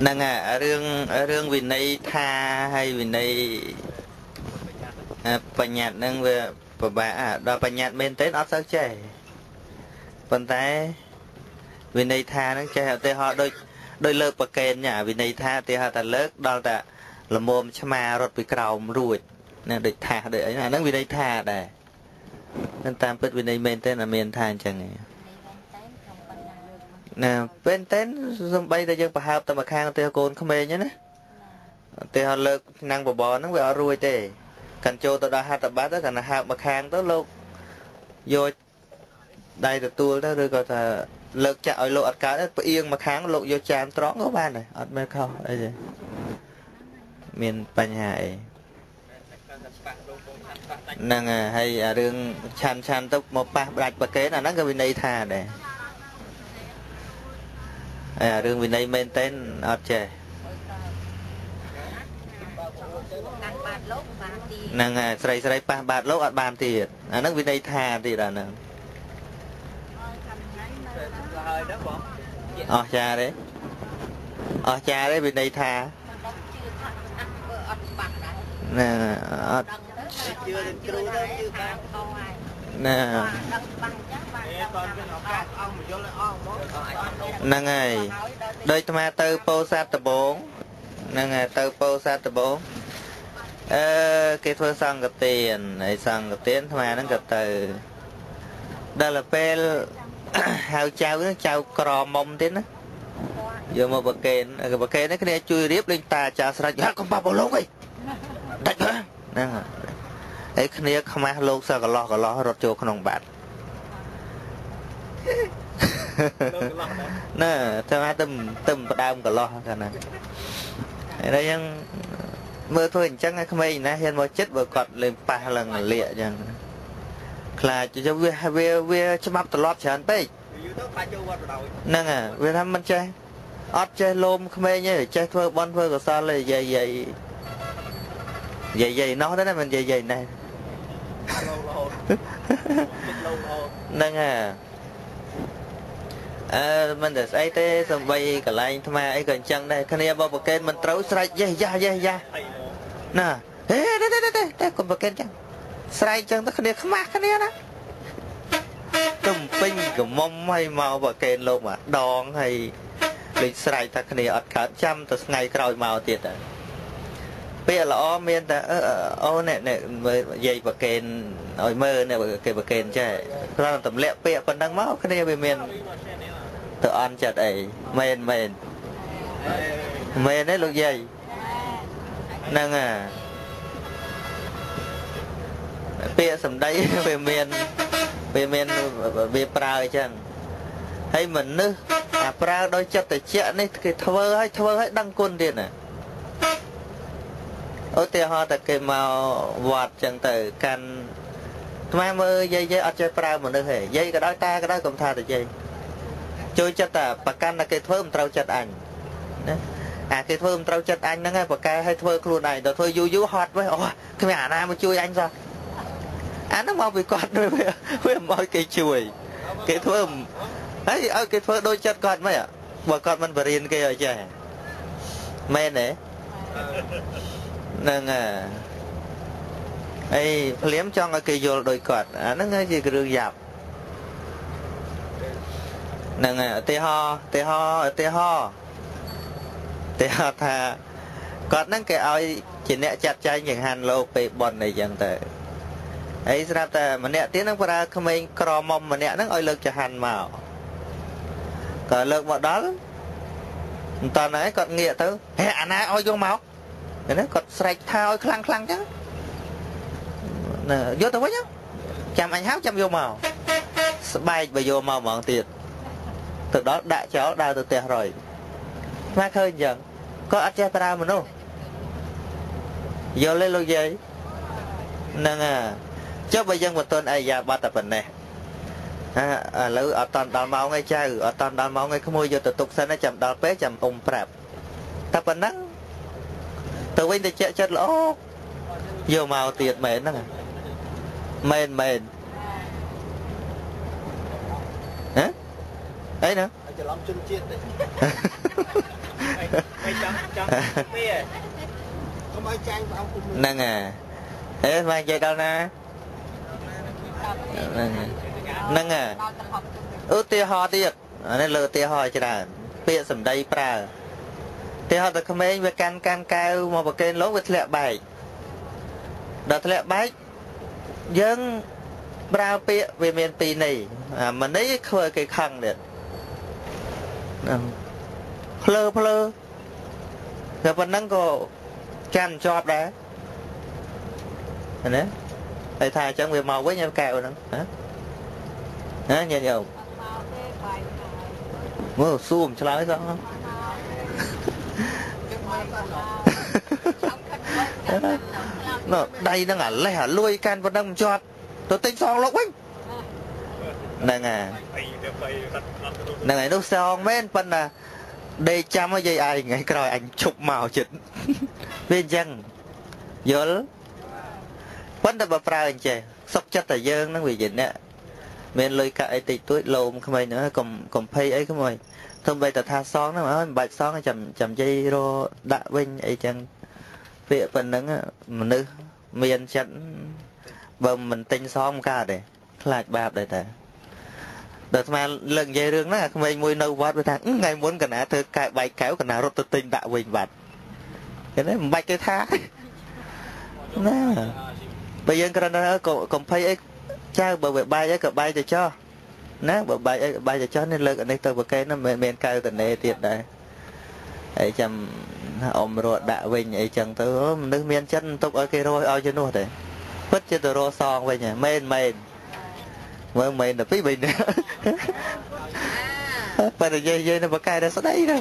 ហ្នឹងហើយរឿងរឿងវិន័យថាហើយវិន័យបញ្ញត្តិហ្នឹងវាពិបាកដល់បញ្ញត្តិមែនទេអត់សូវចេះប៉ុន្តែវិន័យថាហ្នឹងចេះឧទាហរណ៍ដូចដោយលើកប្រកេនញ៉ាវិន័យថាឧទាហរណ៍ថាលើកដល់តែលមមឆ្មារត់ពីក្រោមរួចណាដូចថាដូចអីហ្នឹងវិន័យថាដែរតែតាមពិតវិន័យមែនទេណាមានថាអញ្ចឹងឯង ណាពេលតែនសំបីតែយើងប្រហើបទៅម្ខាងទៅកូនក្មេងណាទៅលើកឆ្នាំងបបរហ្នឹងវាអត់រួចទេកាន់ចូលទៅដល់ហត្ថបទទៅកាន់ហើបម្ខាងទៅលោកយកដៃទទួលទៅឬក៏ថាលើកចាក់ឲ្យលោកអត់កើតផ្អៀងម្ខាងលោកយកចានត្រង់ក៏បានដែរអត់មែនខុសអីទេមានបញ្ហាអីហ្នឹងហើយអារឿងឆាន់ឆាន់ទៅមកប៉ះផ្ដាច់ប្រកេនអាហ្នឹងក៏វិន័យថាដែរហើយ អារឿងវិន័យមែនតែនអត់ចេះហ្នឹងហើយស្រីស្រីប៉ះបាតលោកអត់បានទៀតអាហ្នឹងវិន័យថាទៀតអាហ្នឹងអស់ចាទេអស់ចាទេវិន័យថាណាអត់ជឿទៅគ្រូទៅជឿបានណា ហ្នឹងហើយដូចអាត្មាទៅពោធិ៍សាត់ដំបងហ្នឹងហើយទៅពោធិ៍សាត់ដំបងអឺគេធ្វើសង្កទានហើយសង្កទានអាត្មាហ្នឹងក៏ទៅដល់ពេលហៅចៅចៅក្រមុំទៀតណាយកមកប្រកេនប្រកេននេះគ្នាជួយរៀបលេងតាចាស្រេចហាក់កំប៉ះបលោកអីដាច់ហ្នឹងហើយគ្នាខ្មាស់លោកសកន្លោះកន្លោះរត់ចូលក្នុងបាត់ ណែចាំថាទៅទៅផ្ដើមកន្លោះកាលណាហើយយ៉ាងមើលធ្វើអញ្ចឹងឲ្យក្មេងណាហ៊ានមកចិត្តបើគាត់លេងប៉ះឡើងលាកអញ្ចឹងខ្លាចទៅវាវាវាច្បាប់ត្រឡប់ច្រើនពេកហ្នឹងហើយវាថាមិនចេះអត់ចេះលោមក្មេងទេចេះធ្វើបន់ធ្វើកសលទេយាយយាយយាយយាយនោះទេណាមិនយាយយាយណែហ្នឹងហើយ អឺមិនតែស្អីទេសំបីកន្លែងថ្មអីក៏អញ្ចឹងដែរគ្នាបើប្រកេនមិនត្រូវស្រែកយះយ៉ាយះយ៉ាណាហេទេទេទេទេកុំប្រកេនចឹងស្រែកចឹងទៅគ្នាខ្មាស់គ្នាណាទំពេញកមុំឲ្យមកប្រកេនលោកមកដងហើយលេចស្រែកថាគ្នាអត់កើតចាំទៅថ្ងៃក្រោយមកទៀតទៅពាក្យល្អមានតែអូអ្នកអ្នកមើលនិយាយប្រកេនឲ្យមើលអ្នកគេប្រកេនចេះគ្រាន់តែទម្លាក់ពាក្យប៉ុណ្ណឹងមកគ្នាវាមាន ទៅអន់ចិត្តអីមែនមែនមែនទេលោកយាយហ្នឹងអាពាក្យសម្ដីវាមានវាមានវាប្រើអញ្ចឹងហើយមនុស្សអាប្រើដោយចិត្តតិចនេះគេធ្វើឲ្យធ្វើឲ្យដឹងគុណទៀតណាឧទាហរណ៍តែគេមកវត្តចឹងទៅកាន់ថ្មមើលយាយយាយអត់ចេះប្រើមនុស្សទេយាយក៏ដោយតាក៏ដោយកុំថាតែយាយ ជួយចិត្តតែប្រកាន់តែគេធ្វើមិនត្រូវចិត្តអញណាអាគេធ្វើមិនត្រូវចិត្តអញហ្នឹងឯងប្រកែឲ្យធ្វើខ្លួនឯងដល់ធ្វើយូរយូរហត់វិញអូគ្មានអាណាមកជួយអញសោះអាហ្នឹងមកពីគាត់វាវាមកគេជួយគេធ្វើហើយឲ្យគេធ្វើដូចចិត្តគាត់មិនបើគាត់មិនបរៀនគេឲ្យចេះមែនទេហ្នឹងហើយអីភ្លាមចង់ឲ្យគេយល់ដូចគាត់អាហ្នឹងគឺជាគ្រឿងយ៉ាប់ ហ្នឹងហើយឧទាហរណ៍ឧទាហរណ៍ឧទាហរណ៍ឧទាហរណ៍ថាគាត់ហ្នឹងគេឲ្យជាអ្នកចាត់ចែងចង្ហាន់លោកពេលប៉ុនអីចឹងទៅហើយស្រាប់តែម្នាក់ទៀតហ្នឹងប្រើក្មេងក្រមុំម្នាក់ហ្នឹងឲ្យលើកចង្ហាន់មកក៏លើកមកដល់មិនតន់ហើយគាត់ងាកទៅហេអាណាឲ្យយកមកណាគាត់ស្រែកថាឲ្យខ្លាំងខ្លាំងចឹងណាយកទៅវិញចាំអញហៅចាំយកមកស្បែកបើយកមកហ្មងទៀត ទៅដល់ដាក់ចោលដើរទៅផ្ទះរយស្មាឃើញចឹងក៏អត់ចេះប្រើមនុស្សយល់ទេលោកយាយហ្នឹងហើយចុះបើយើងមិនទាន់អាយ៉ាបတ်តែប៉ុណ្ណេះឥឡូវអត់តាន់ដល់ម៉ោងឯចៅអត់តាន់ដល់ម៉ោងឯក្មួយយកទៅទុកសិនចាំដល់ពេលចាំអ៊ំប្រាប់តែប៉ុណ្ណឹងទៅវិញទៅជាចិត្តល្អយកមកទៀតមែនហ្នឹងមែនមែនហ៎ អីណាច្រឡំជនជាតិទេចាំពីហ៎កុំឲ្យចាញ់បងគុំហ្នឹងហើយអេស្មាននិយាយដល់ណាហ្នឹងហើយហ្នឹងហើយដល់ទាំងហប់ទៅឧទាហរណ៍ទៀតអានេះលើឧទាហរណ៍ច្រើន ពាក្យសម្ដីប្រើឧទាហរណ៍តែក្មេងវាកាន់កាន់កែវមកប្រគេនលោកវាធ្លាក់បែកដល់ធ្លាក់បែកយើងប្រើពាក្យវាមានពីរន័យអាមួយន័យធ្វើឲ្យគេខឹងទៀតហ្នឹង ភ្លើភ្លើតែប៉ុណ្ណឹងក៏ចាំជាប់ដែរឃើញទេហើយថាអញ្ចឹងវាមកវិញហើយកែវហ្នឹងហ៎ណាញាតិញោមមកទេបាយហើយមើលសួមឆ្លើយសោះមកឆាប់ខិតមកចាំណ៎ដៃហ្នឹងអាលេះអាលួយកាន់ប៉ុណ្ណឹងមិនជាប់ទៅទិញសងលោកវិញហ្នឹងហើយ ពីទៅបីកាត់អត់ទៅហ្នឹងហើយនោះសងមែនប៉ុន្តែដេកចាំឲ្យយាយឯងថ្ងៃក្រោយអញឈប់មកចិត្តវាអញ្ចឹងយល់ប៉ុន្តែបើប្រើអញ្ចេះសុកចិត្តតែយើងហ្នឹងវាយិនអ្នកមានលុយកាក់អីតិចតួចលោមក្មេងហ្នឹងកុំកុំភ័យអីក្មួយទៅបីតែថាសងហ្នឹងអើយមិនបាច់សងទេចាំចាំយាយរដាក់វិញអីចឹងពាក្យប៉ុណ្្នឹងមនុស្សមានចិត្តបើមិនទិញសងមិនកើតទេខ្លាចបាបដែរតា ដល់ស្មានលើកនិយាយរឿងហ្នឹងអាក្មេងមួយនៅវត្តវាថាអឺថ្ងៃមុនកណាធ្វើកែបែកកែវកណារត់ទៅទិញដាក់វិញបាត់ឃើញទេមិនបាច់គេថាណាបើយើងគ្រាន់តែកុំកុំភ័យអីចៅបើវាបែកអីក៏បែកទៅចោះណាបើបែកអីក៏បែកទៅចោះនេះលើកអានេះទៅប្រកែហ្នឹងមិនមានកៅតនេទៀតដែរហើយចាំអ៊ំរត់ដាក់វិញអីចឹងទៅអូមនុស្សមានចិត្តទុកឲ្យគេរយឲ្យជំនួសទេពិតជាទៅរកសងវិញហ៎មែនមែន មើលមែនតែពីរបីនាក់បើនិយាយនិយាយនៅបកកែដល់ស្ដីទៅ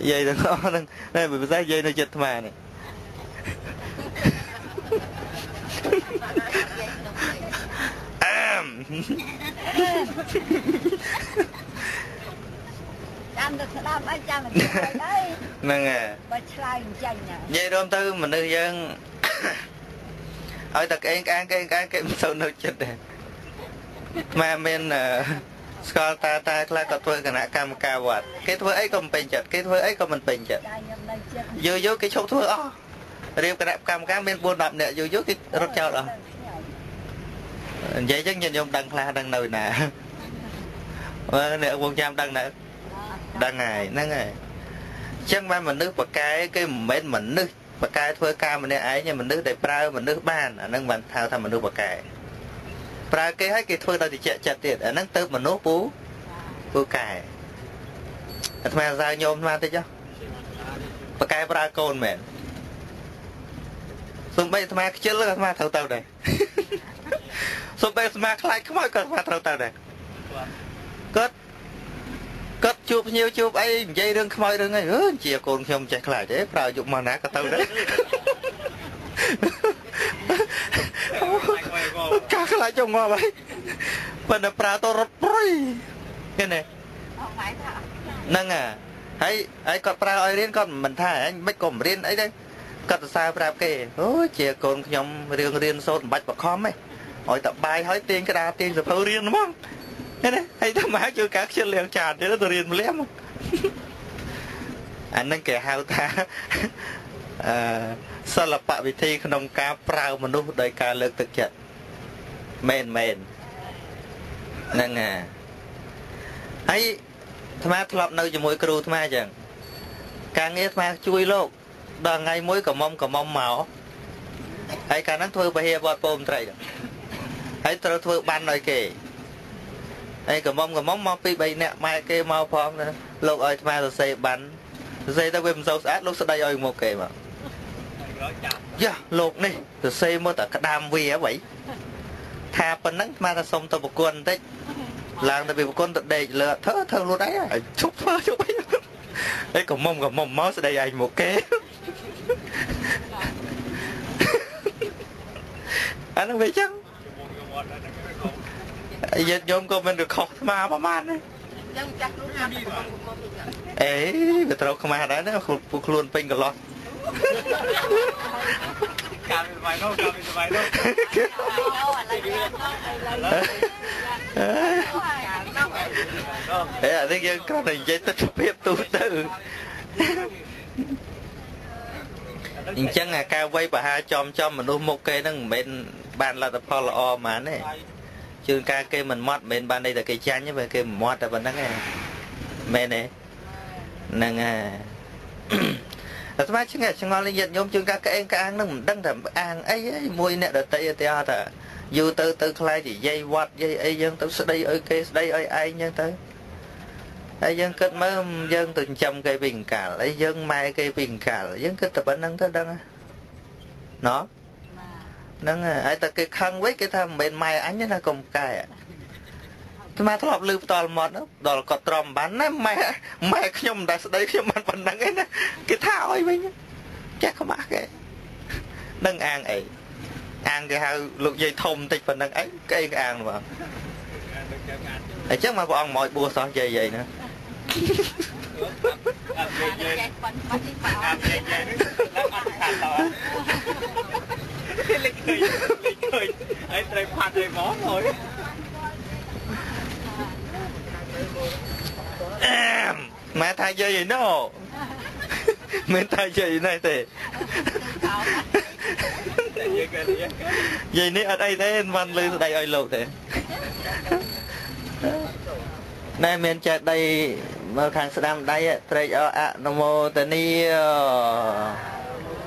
និយាយទាំងអស់ហ្នឹងតែបើភាសានិយាយនៅចិត្តអាត្មានេះអើមចាំទៅស្ដាប់អីចាំទៅអីហ្នឹងហើយបើឆ្លើយអញ្ចឹងណានិយាយរួមទៅមនុស្សយើង ឲ្យតែក្អេងក្អាងក្អេងក្អាងគេមិនសូវនៅចិត្តដែរម៉ែមានអឺស្គាល់តាតាខ្លះក៏ធ្វើគណៈកម្មការវត្តគេធ្វើអីក៏មិនពេញចិត្តគេធ្វើអីក៏មិនពេញចិត្តចាខ្ញុំនៅចិត្តយូរយូរគេឈប់ធ្វើអស់រៀបគណៈកម្មការមាន4 10នាក់យូរយូរគេរត់ចោលអស់និយាយចឹងញាតិញោមដឹងខ្លះដឹងនៅណាបើអ្នកវងចាំដឹងនៅដឹងហើយហ្នឹងហើយអញ្ចឹងបានមនុស្សបកកែគេមិនមែនមនុស្ស បកកែធ្វើការម្នាក់ឯងទេមនុស្សដែលប្រើមនុស្សបានអាហ្នឹងបានហៅថាមនុស្សបកកែប្រើគេឲ្យគេធ្វើដោយតិចចិត្តទៀតអាហ្នឹងទៅមនុស្សពូពូកែអាត្មាសើញោមអាត្មាតិចហ៎បកកែប្រើកូនមែនសំបីអាត្មាខ្ជិលក៏អាត្មាត្រូវទៅដែរសំបីអាត្មាខ្លាចខ្មោចក៏អាត្មាត្រូវទៅដែរគាត់ គាត់ជួបភ្ញៀវជួបអីនិយាយរឿងខ្មោចរឿងអីអឺជាកូនខ្ញុំចេះខ្លាចទេប្រើយុគមកណាក៏ទៅដែរកាខ្លាចចុងងាប់ហើយប៉ុន្តែប្រើទៅរត់ព្រុយឃើញទេអស់ម៉ែថាហ្នឹងហើយហើយគាត់ប្រើឲ្យរៀនគាត់មិនថាអញមិនក៏មិនរៀនអីដែរគាត់សរសើរប្រាប់គេអូជាកូនខ្ញុំរៀងរៀនសូត្រមិនបាច់បខំទេឲ្យតែបាយឲ្យទាញក្តារទាញសភៅរៀនហ្មង ឃើញទេហើយតែមកជួយការខ្ជិលលៀងចានទៀតទៅរៀនម្លៀមអាហ្នឹងគេហៅថាអឺសិល្បៈវិធីក្នុងការប្រើមនុស្សដោយការលើកទឹកចិត្តមែនមែនហ្នឹងហើយហើយអាត្មាធ្លាប់នៅជាមួយគ្រូអាត្មាអញ្ចឹងការងារអាត្មាជួយលោកដល់ថ្ងៃមួយក៏មុំក៏មុំមកហើយកាលហ្នឹងធ្វើពហិវត្តពោមត្រីហ្នឹងហើយត្រូវធ្វើបានឲ្យគេ ហើយក៏មុំក៏មុំមកពី3នាក់ម៉ែគេមកផងទៅលោកឲ្យអាត្មាសរសេរបានសរសេរទៅវាមិនសូវស្អាតលោកស្ដីឲ្យមកគេមកយ៉ាលោកនេះសរសេរមកតែក្តាមវាអ្វីថាប៉ុណ្ណឹងអាត្មាថាសុំទៅប្រគល់បន្តិចឡើងទៅពីប្រគុណទៅដេកលើធ្វើធ្វើខ្លួនឯងហើយជប់ធ្វើជប់អីអីក៏មុំក៏មុំមកស្ដីឯងមកគេអានោះវាចឹង យាទញោមក៏មិនក៏ខុសស្មាប្រហែលទេចឹងចាស់គ្រូណាមកមកមកពីចឹងអេវាត្រូវខ្មាស់ដែរណាពួកខ្លួនពេញកន្លោះកាមស្បៃនោះកាមស្បៃនោះអូឥឡូវនេះអត់អីឡើយអេកាលនោះអហេអានេះយើងគ្រាន់តែនិយាយទស្សនភាពទូទៅអញ្ចឹងអាការវាយប្រហារចំចំមនុស្សមុខគេហ្នឹងមិនមែនបានលទ្ធផលល្អហ្មងទេ ជួនកាលគេមិនម៉ត់មិនមែនបានន័យថាគេចាញ់ទេបើគេមិនម៉ត់តែប៉ុណ្្នឹងឯងមែនទេហ្នឹងហើយអាត្មាឆ្ងល់ឆ្ងល់ញាតិញោមជួនកាលក្អេងក្អាងហ្នឹងមិនដឹងថាអាងអីឯងមួយអ្នកដតីទៅថាយូរទៅទៅខ្លាចជាយាយវត្តយាយអីយើងទៅស្ដីឲ្យគេស្ដីឲ្យឯងចឹងទៅហើយយើងគិតមើលយើងទៅចិញ្ចឹមគេពីកង្កាលហើយយើងម៉ែគេពីកង្កាលយើងគិតតែប៉ុណ្្នឹងទៅដឹងណោះ ហ្នឹងហើយតែគេខឹងវិញគេថាមិនមែនម៉ែអញទេណាកុំកែស្មាធ្លាប់លឺផ្ដាល់មាត់ដល់គាត់ទ្រាំបានណាម៉ែម៉ែខ្ញុំមិនដែលស្ដីខ្ញុំបានប៉ុណ្្នឹងឯណាគេថាឲ្យវិញចេះខ្មាស់គេនឹងអាងអីអាងគេហៅលោកយាយធំតិចប៉ុណ្្នឹងអីគេអីគេអាងបងអញ្ចឹងមកព្រះអង្គមកឲ្យបួសសោះយាយយាយណាអត់និយាយ chạy quanh quanh đi vào អត់និយាយនេះឡើងអត់ខាត់តលេ ចឃើញលេចឃើញហើយត្រូវផាត់ឲ្យមកហើយអែមម៉ែថាយាយឯណោមិនថាយាយណែទេតែយើងក៏និយាយយាយនេះអត់អីទេមិនលឺស្ដីឲ្យលោកទេណែមានចេះដីមើលខាងស្ដាំដៃត្រេកអរអនុមោទនី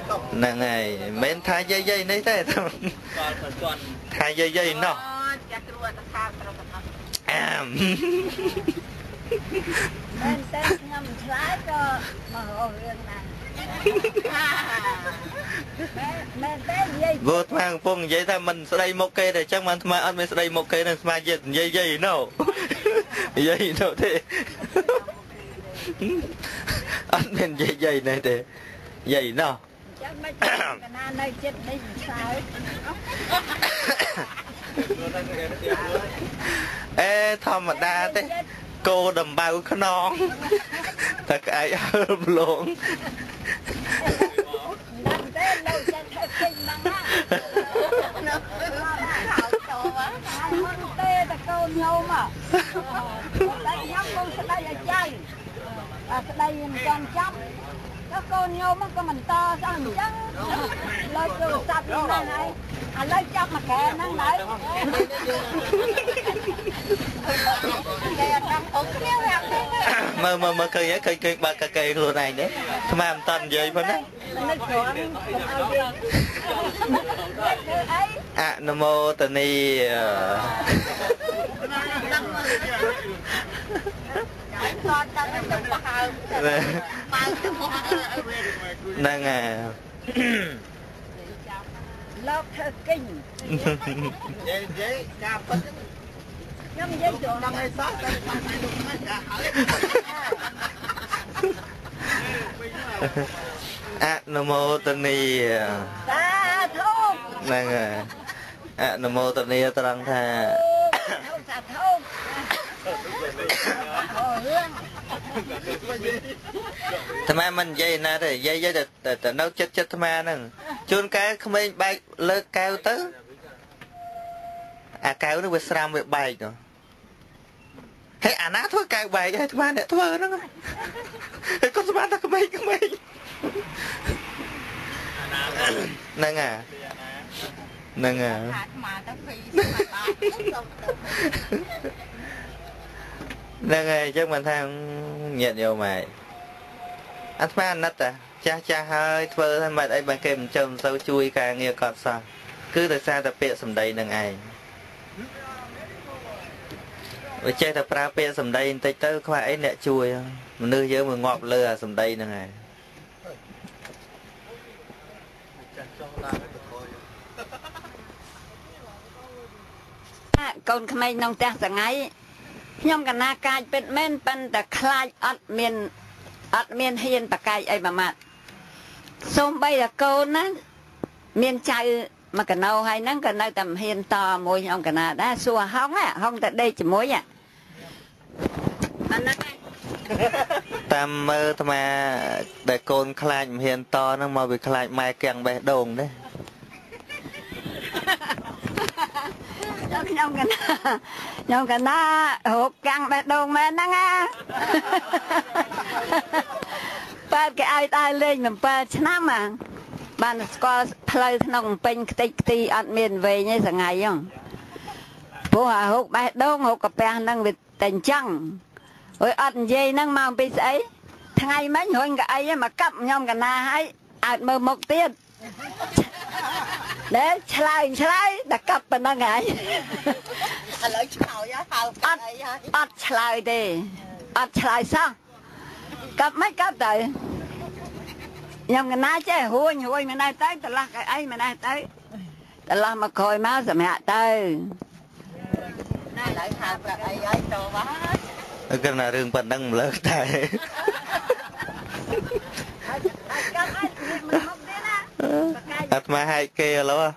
ហ្នឹងហើយមិនមែនថាយាយយាយនេះទេគាត់ទៅគាត់ថាយាយយាយណោះចាគ្រូអត់ថាត្រូវកំណត់អែមមែនតែខ្ញុំឆ្លើយក៏មករឿងណាមែនតែនិយាយព្រោះអាត្មាកំពុងនិយាយថាមិនស្ដីមុខគេទេអញ្ចឹងបានអាត្មាអត់មានស្ដីមុខគេនឹងអាត្មានិយាយនិយាយយាយណោនិយាយណោទេអត់មាននិយាយយាយនេះទេយាយណោ ចាំមិនកណានៅចិត្តនេះឆ្លើយអេធម្មតាទេគោដំបៅខ្នងតែក្អែកហើរប្លងដឹងទេនៅចិត្តធ្វើពេញហ្នឹងណាហៅចូលហើយមិនទេតកូនញោមតែខ្ញុំមកស្ដីឲ្យចាញ់អាស្ដីមិនចាំចាប់ ទៅកូនញោមក៏មិនតសោះអញ្ចឹងលើទូរស័ព្ទហ្នឹងហើយឥឡូវចាប់មកកែហ្នឹងហើយគេអត់ដឹងអុកគ្នា វាអត់ដឹងមើលមើលមើលឃើញហើយឃើញឃើញបើកកកេខ្លួនឯងទេស្មានមិនតាន់និយាយប៉ុណ្ណានឹកគ្រាន់កុំឲ្យវាធ្វើអីអនុមោទនីគាត់តែទៅបហើមបើទៅមកឲ្យវាហ្នឹងហើយលោកធ្វើគិញនិយាយនិយាយការពិតខ្ញុំនិយាយចូលដឹងឲ្យសោះតែបាត់ឲ្យលោកមិនចាហើយអនុមោទនីសាធុហ្នឹងហើយអនុមោទនីត្រង់ថាសាធុ អូរឿងអាត្មាមិននិយាយណាទេនិយាយតែតែតែនៅចិត្តចិត្តអាត្មាហ្នឹងជួនកែវក្មេងបែកលើកកែវទៅអាកែវនោះវាស្រាមវាបែកទៅហេអាណាធ្វើកែវបែកហើយអាត្មាអ្នកធ្វើហ្នឹងហើយគាត់ស្មានតែក្មេងក្មេងហ្នឹងហើយហ្នឹងហើយខាត់មកទៅពីស្មាបាយសុំទៅ ហ្នឹងហើយអញ្ចឹងមិនថាញាតយកមកអាត្មាអាណិតតាចាស់ចាស់ហើយធ្វើថាមិនអីបើគេមិនចូលមិនសូវជួយការងារគាត់សោះគឺដោយសារតែពាក្យសម្ដីនឹងឯងវាចេះតែប្រើពាក្យសម្ដីបន្តិចទៅខ្វះអីអ្នកជួយមនុស្សយើងមកងាប់លើអាសម្ដីហ្នឹងឯងកូនក្មេងក្នុងផ្ទះសងៃ ខ្ញុំកណាកាចពិតមែនប៉ុន្តែខ្លាចអត់មានអត់មានហ៊ានបកាយអីមួយម៉ាត់សូម្បីតែកូនណាមានចៅមកកណោហើយហ្នឹងក៏នៅតែមិនហ៊ានតមួយខ្ញុំកណាដែរសួរហុងហ៎ហុងតែដេកជាមួយហ៎អាហ្នឹងឯងតាមមើលអាត្មាដែលកូនខ្លាចមិនហ៊ានតហ្នឹងមកវាខ្លាចម៉ែកាំងបេះដូងទេ ដល់ខ្ញុំខ្ញុំកណាខ្ញុំកណាហូបកាំងបេះដូងមែនហ្នឹងណាប៉ែតគេឲ្យដើរលេង7ឆ្នាំអាបានស្គាល់ផ្លូវក្នុងពេញខ្ទេចខ្ទីអត់មានវែងទេសងៃហ្នឹងព្រោះអាហូបបេះដូងហូបកាពះហ្នឹងវាតែអញ្ចឹងអើយអត់និយាយហ្នឹងមកអំពីស្អីថ្ងៃមិញរុញកៅអីហ្នឹងមកកាប់ខ្ញុំកណាឲ្យអើតមើលមុខទៀត ដែលឆ្លើយឆ្លើយតែកាប់ប៉ុណ្ណឹងហើយឥឡូវឆ្លោយហៅអត់អត់ឆ្លើយទេអត់ឆ្លើយសោះកាប់មិនកាប់ទៅខ្ញុំកណាចេះរួញរួញមិនដែរទៅត្រឡះកៅអីមិនដែរទៅត្រឡះមកក្រោយមកសម្រាប់ទៅឥឡូវហៅប្រអីហើយតបាគឺណារឿងប៉ុណ្ណឹងម្លើកតែ អាចកាប់អាចមានមកមុខទេណា អាត្មាហែកគេឥឡូវហ៎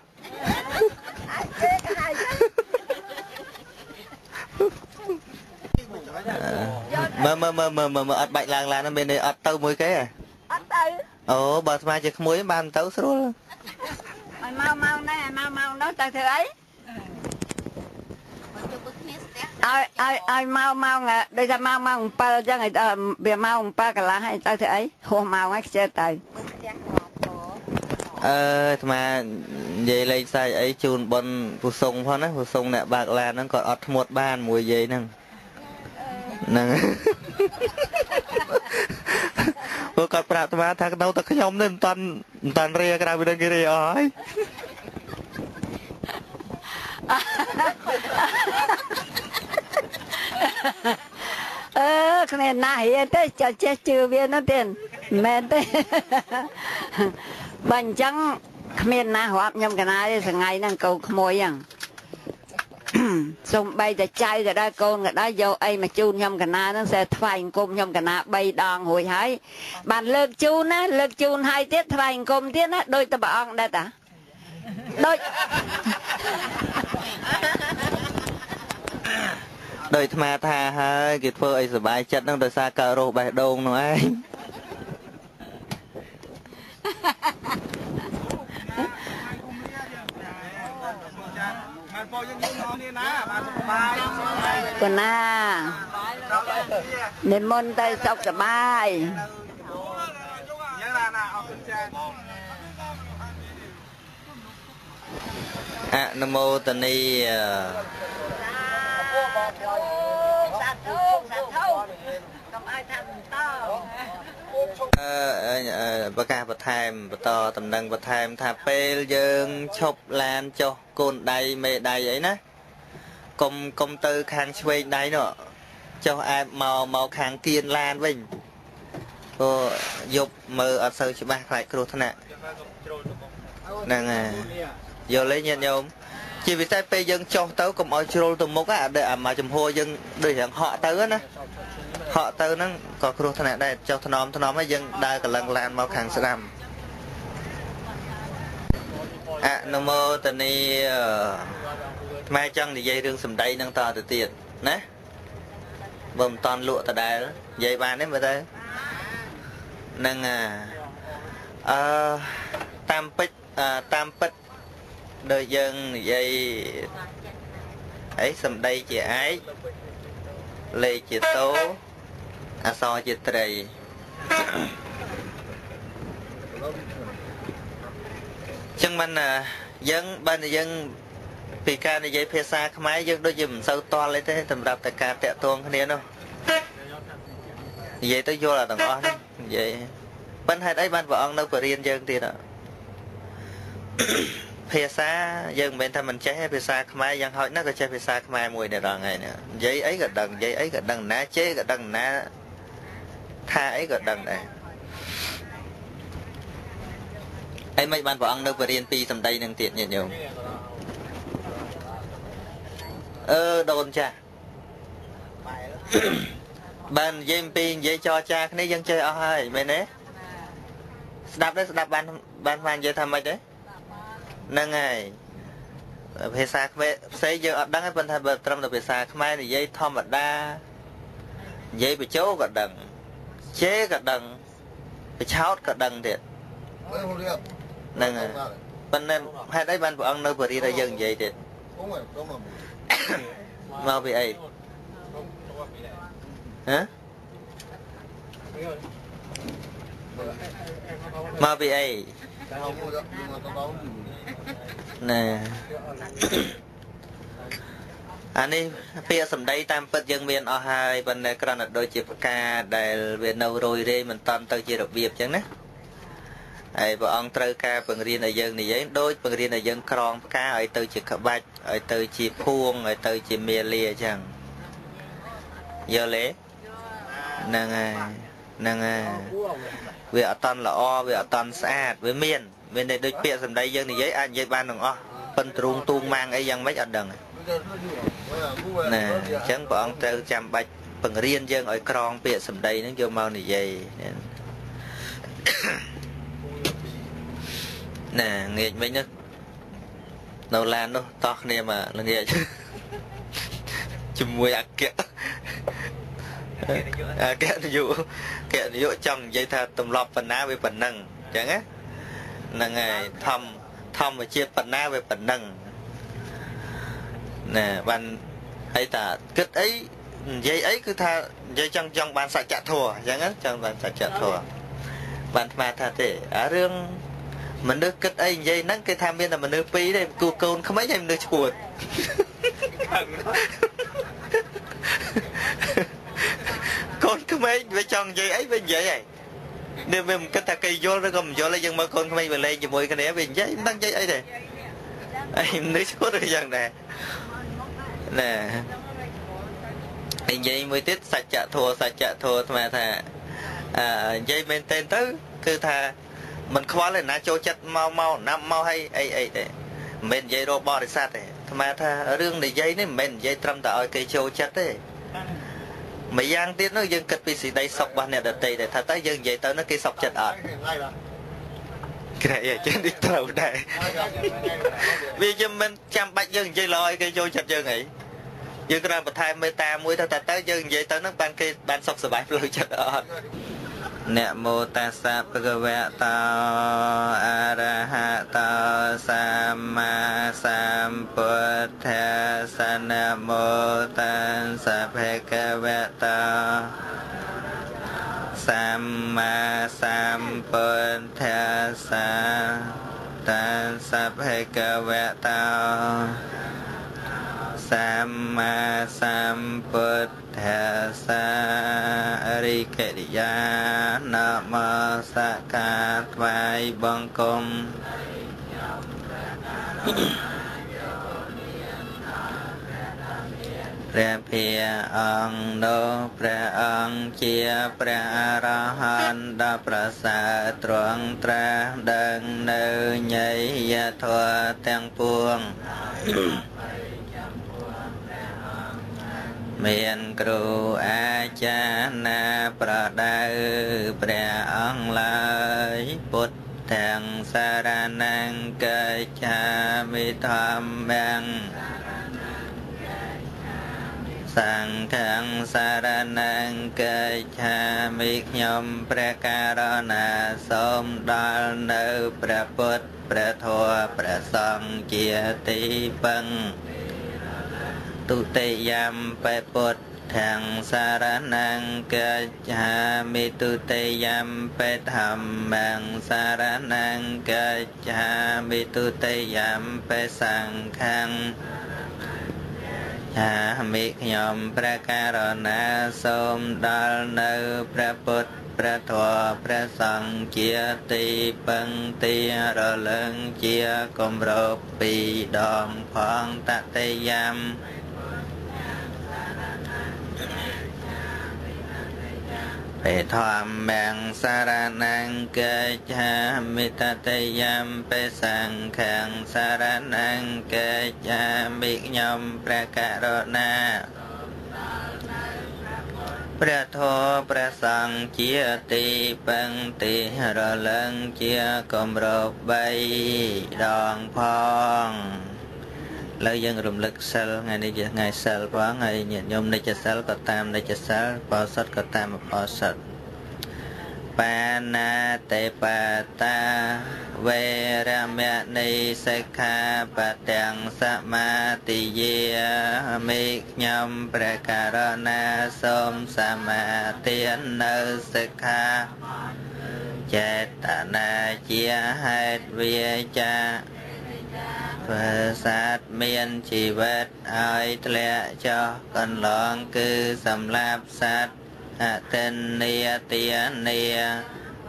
អាចទេក៏ហើយមើលមើលមើលមើលមើលមើលអត់បាច់ឡើងឡានហ្នឹងមានន័យអត់ទៅមួយគេហ៎អត់ទៅអូបើអាត្មាជាក្មួយបានទៅស្រួលឲ្យមកមកណែមកមកនោះទៅធ្វើអីមកជួបគ្នាស្ទះឲ្យឲ្យឲ្យមកមកដូចថាមកមក7អញ្ចឹងឲ្យដល់វាមក7កន្លះហើយទៅធ្វើអីហួសមកហើយខ្ជិលទៅមកផ្ទះខ្លាត អឺអាត្មានិយាយលេងសើចអីជូនប៉ុនពូសុងផងណាពូសុងអ្នកបើកឡានហ្នឹងគាត់អត់ធ្មាត់បានមួយយាយហ្នឹងហ្នឹងពួកគាត់ប្រាប់អាត្មាថានៅតែខ្ញុំនេះមិនតាន់មិនតាន់រៀក្រៅពីនឹងគេរៀអស់ហើយអឺគ្មានណាហ៊ានទេចាចេះជឿវានោះទៀតមិនមែនទេ បើអញ្ចឹងគ្មានណារាប់ខ្ញុំកណាទេសងៃហ្នឹងកូនក្មួយហ្នឹងសំបីតែចៅក៏ដែរកូនក៏ដែរយកអីមកជូនខ្ញុំកណាហ្នឹងសេថ្វាយអង្គមខ្ញុំកណា3ដងរួចហើយបានលើកជូនណាលើកជូនហើយទៀតថ្វាយអង្គមទៀតណាដូចតែព្រះអង្គដែរតាដូចដោយអាត្មាថាហើយគេធ្វើអីសុបាយចិត្តហ្នឹងដោយសារកើតរោគបេះដូងនោះឯង បានពោយើងយើងមកនេះណាបានសុខបាយកណានិមន្តទៅសុខសប្បាយយ៉ាងណាណាអរគុណចា៎អនុមោទនីអឺសាធុសាធុកុំឲ្យថាបន្តអឺអឺ ប្រកាសបន្ថែមបន្តតំណែងបន្ថែមថាពេលយើងឈប់ឡានចុះកូនដៃមេដៃអីណាកុំកុំទៅខាងឆ្វេងដៃនោះចុះអែបមកមកខាងគៀនឡានវិញព្រោះយប់មើលអត់សូវច្បាស់ខ្លាចគ្រោះថ្នាក់ហ្នឹងហើយយល់ទេញាតិញោមជាពិសេសពេលយើងចុះទៅកុំឲ្យជ្រុលទៅមុខអាដូចអាមកចំហយើងដូចយ៉ាងហក់ទៅណា ហក់ទៅហ្នឹងក៏គ្រោះថ្នាក់ដែរចុះថ្នមថ្នមហើយយើងដើរកលឹងឡានមកខាងស្ដាំអនុមោទនីថ្មចង់និយាយរឿងសម្ដីនឹងតទៅទៀតណាបើមិនតន់លក់ដដែលនិយាយបានទេមើលទៅនឹងអឺតាមពិតអឺតាមពិតដូចយើងនិយាយអីសម្ដីជាឯកលេខជាតោ អក្សរជាត្រីចឹងមិនអឺយើងបើតែយើងពីការនិយាយភាសាខ្មែរយើងដូចជាមិនសូវតល់ទេសម្រាប់តែការតាក់ទងគ្នានោះនិយាយទៅយល់អាទាំងអស់នេះនិយាយប៉ុន្តែហេតុអីបានព្រះអង្គនៅបរៀនយើងទៀតអ่ะភាសាយើងមិនមែនថាមិនចេះទេភាសាខ្មែរយ៉ាងហោចណាស់ក៏ចេះភាសាខ្មែរមួយដែរដល់ថ្ងៃនេះនិយាយអីក៏ដឹងនិយាយអីក៏ដឹងណាជេរក៏ដឹងណា ថាអីក៏ដឹងដែរអីមិនបានព្រះអង្គនៅបរៀនពីសម្ដីនឹងទៀតញាតិញោមអឺដូនចាស់បាននិយាយអំពីនិយាយចរចាគ្នាយើងចេះអស់ហើយមែនទេស្ដាប់ទេស្ដាប់បានបានបាននិយាយថាម៉េចទេហ្នឹងហើយភាសាខ្មែរផ្សេងយើងអត់ដឹងទេប៉ុន្តែបើត្រឹមតែភាសាខ្មែរនិយាយធម្មតានិយាយបញ្ចោក៏ដឹង ជេរក៏ដឹងបឆោតក៏ដឹងទៀតហ្នឹងហើយប៉ុន្តែហេតុអីបានព្រះអង្គនៅបរិយាឲ្យយើងនិយាយទៀត Đúng rồi, đúng rồi. មកពីអីហ៎មកពីអីណែ អានេះពាក្យសម្ដីតាមពិតយើងមានអស់ហើយប៉ុន្តែគ្រាន់តែដូចជាផ្កាដែលវានៅរយរេមិនតាន់ទៅជារបៀបចឹងណាហើយព្រះអង្គត្រូវការបង្រៀនឲ្យយើងនិយាយដូចបង្រៀនឲ្យយើងក្រងផ្កាឲ្យទៅជាក្បាច់ឲ្យទៅជាភួងឲ្យទៅជាមាលាអញ្ចឹងយល់ទេហ្នឹងហើយហ្នឹងហើយវាអត់តន់ល្អវាអត់តន់ស្អាតវាមានមានតែដូចពាក្យសម្ដីយើងនិយាយអាចនិយាយបានទាំងអស់ប៉ុនទ្រូងទូងម៉ាងអីយ៉ាងម៉េចអត់ដឹង ណាអញ្ចឹងព្រះអង្គត្រូវចាំបាច់បង្រៀនយើងឲ្យក្រងពាក្យសម្ដីហ្នឹងយកមកនិយាយណាងាកមិញនោះនៅឡាននោះតោះគ្នាមកល្ងាចជាមួយអគ្គអគ្គនាយកអគ្គនាយកចង់និយាយថាទម្លាប់ប៉ុណ្ណាវាប៉ុណ្ណឹងអញ្ចឹងណាហ្នឹងហើយធម្មធម្មជាតិប៉ុណ្ណាវាប៉ុណ្ណឹង ណាបានហើយតាគិតអីនិយាយអីគឺថានិយាយចង់ចង់បានសច្ចធម៌អញ្ចឹងចង់បានសច្ចធម៌បានស្មានថាទេអារឿងមនុស្សគិតអីនិយាយហ្នឹងគេថាមានតែមនុស្សពីរទេគូកូនក្មេងហើយមនុស្សឈួតកូនក្ណែនិយាយមួយទៀតសច្ចធម៌សច្ចធម៌ស្មើថាអឺនិយាយមែនទែនទៅ គឺថាមិនខ្វល់ទេណាចូលចិត្តមកមកណាប់មកឲ្យអីអីទេមិនមែននិយាយរកបរិស័ទទេអាត្មាថារឿងនិយាយនេះមិនមែននិយាយត្រឹមតែឲ្យគេចូលចិត្តទេម្យ៉ាងទៀតនោះយើងគិតពីសេចក្តីសុខរបស់អ្នកដទៃតែថាតើយើងនិយាយទៅនោះគេសុខចិត្តអត់ ក្រែអញ្ចឹងនេះត្រូវដែរវាយើងមិនចាំបាច់យើងនិយាយល្អឲ្យគេចូលចិត្តយើងអីយើងគ្រាន់បន្ថែមមេត្តាមួយទៅតែតើយើងនិយាយទៅនោះបានគេបានសុខសប្បាយផ្លូវចិត្តអត់នមោតាសៈភគវៈតោអរហតោសម្មាសម្ពុទ្ធស្សនមោតាសៈភគវៈតោ សម្មាសម្ពុទ្ធស្សតាសៈភគ ព្រះភិអង្គនោះព្រះអង្គជាព្រះអរហន្តដ៏ប្រសើរទ្រង់ត្រាស់ដឹងនៅញយធម៌ទាំងពួងមានគ្រូអាចារ្យណាប្រដៅព្រះអង្គឡើយពុទ្ធទាំងសារណង្កិច្ឆាមិធម្មំ សង្ឃំសារណង្កិច្ឆាមិខ្ញុំព្រះករណាសូមដល់នៅព្រះពុទ្ធព្រះធម៌ព្រះសង្ឃជាទីពឹងទុតិយំបេពុទ្ធថងសារណង្កិច្ឆាមិទុតិយំបេធម្មងសារណង្កិច្ឆាមិទុតិយំបេសង្ឃំ ចាមិខ្ញុំព្រះករណាសូមដល់នៅព្រះពុទ្ធព្រះធម៌ព្រះសង្ឃជាទីពឹងទីរលឹងជាគម្របពីរដងផងតតិយំ បេធម្មំសារណង្កិច្ឆាមិតតយំបេសង្ឃំសារណង្កិច្ឆាមិខ្ញុំព្រះករុណាព្រះធម៌ព្រះសង្ឃជាទីពឹងទីរលឹងជាគម្រប3ដងផង លើយើងរំលឹកសិលថ្ងៃនេះជាថ្ងៃសិលផងហើយញាតិញោមនិច្ចសិលក៏តាមនិច្ចសិលបោសុតក៏តាមបោសុតបបាណាតិបតាវេរមណីសិក្ខាបទាំងសមាទិយាមិខ្ញុំព្រះករណាសូមសមាទាននៅសិក្ខាចេតនាជាហេតុវាចាធ្វើសាទមានជីវិតឲ្យធ្លាក់ចុះកន្លងគឺសម្លាប់សត្វអតិននីទានី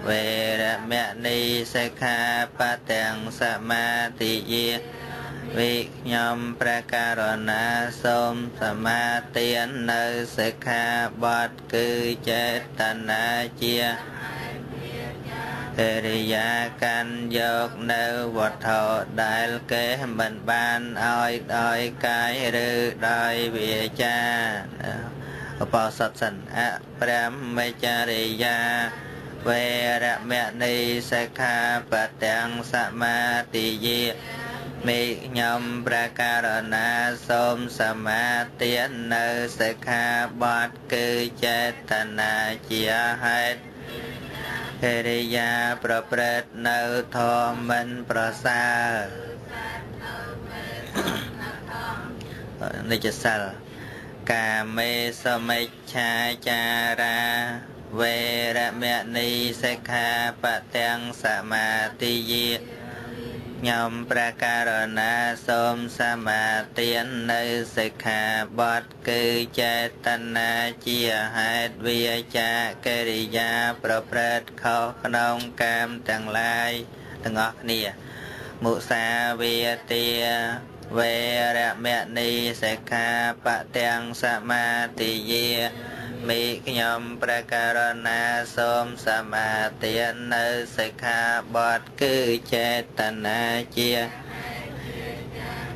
វេរមណីសិក្ខាបទាំងសមាទិយាវិខ្ញុំព្រះករុណាសូមសមាទាននៅសិក្ខាបទគឺចេតនាជា កិរិយាកាន់យកនៅវត្ថុដែលគេមិនបានឲ្យដោយកាយឬដោយវាចាឧបោសថសិនអព្រមចារិយាវេរមណីសិក្ខាបទាំងសមាទិយាមេខ្ញុំព្រះករណាសូមសមាទាននៅសិក្ខាបទគឺចេតនាជាហេតុ ហេរិយាប្រព្រឹត្តនៅធម៌មិនប្រសើរនិច្ចសិលកាមេសមិច្ឆាចារាវេរមណីសិក្ខាបទាំងសមាទិយា ខ្ញុំព្រះករណាសូមសមាទាននៅសិក្ខាបទគឺចេតនាជាហេតុវាចាកិរិយាប្រព្រឹត្តខុសក្នុងកាមទាំងឡាយទាំងអស់គ្នាមុសាវាទាវេរមណីសិក្ខាបទាំងសមាទិយា មីខ្ញុំព្រះករុណាសូមសមាទាននៅសិក្ខាបទគឺចេតនាជា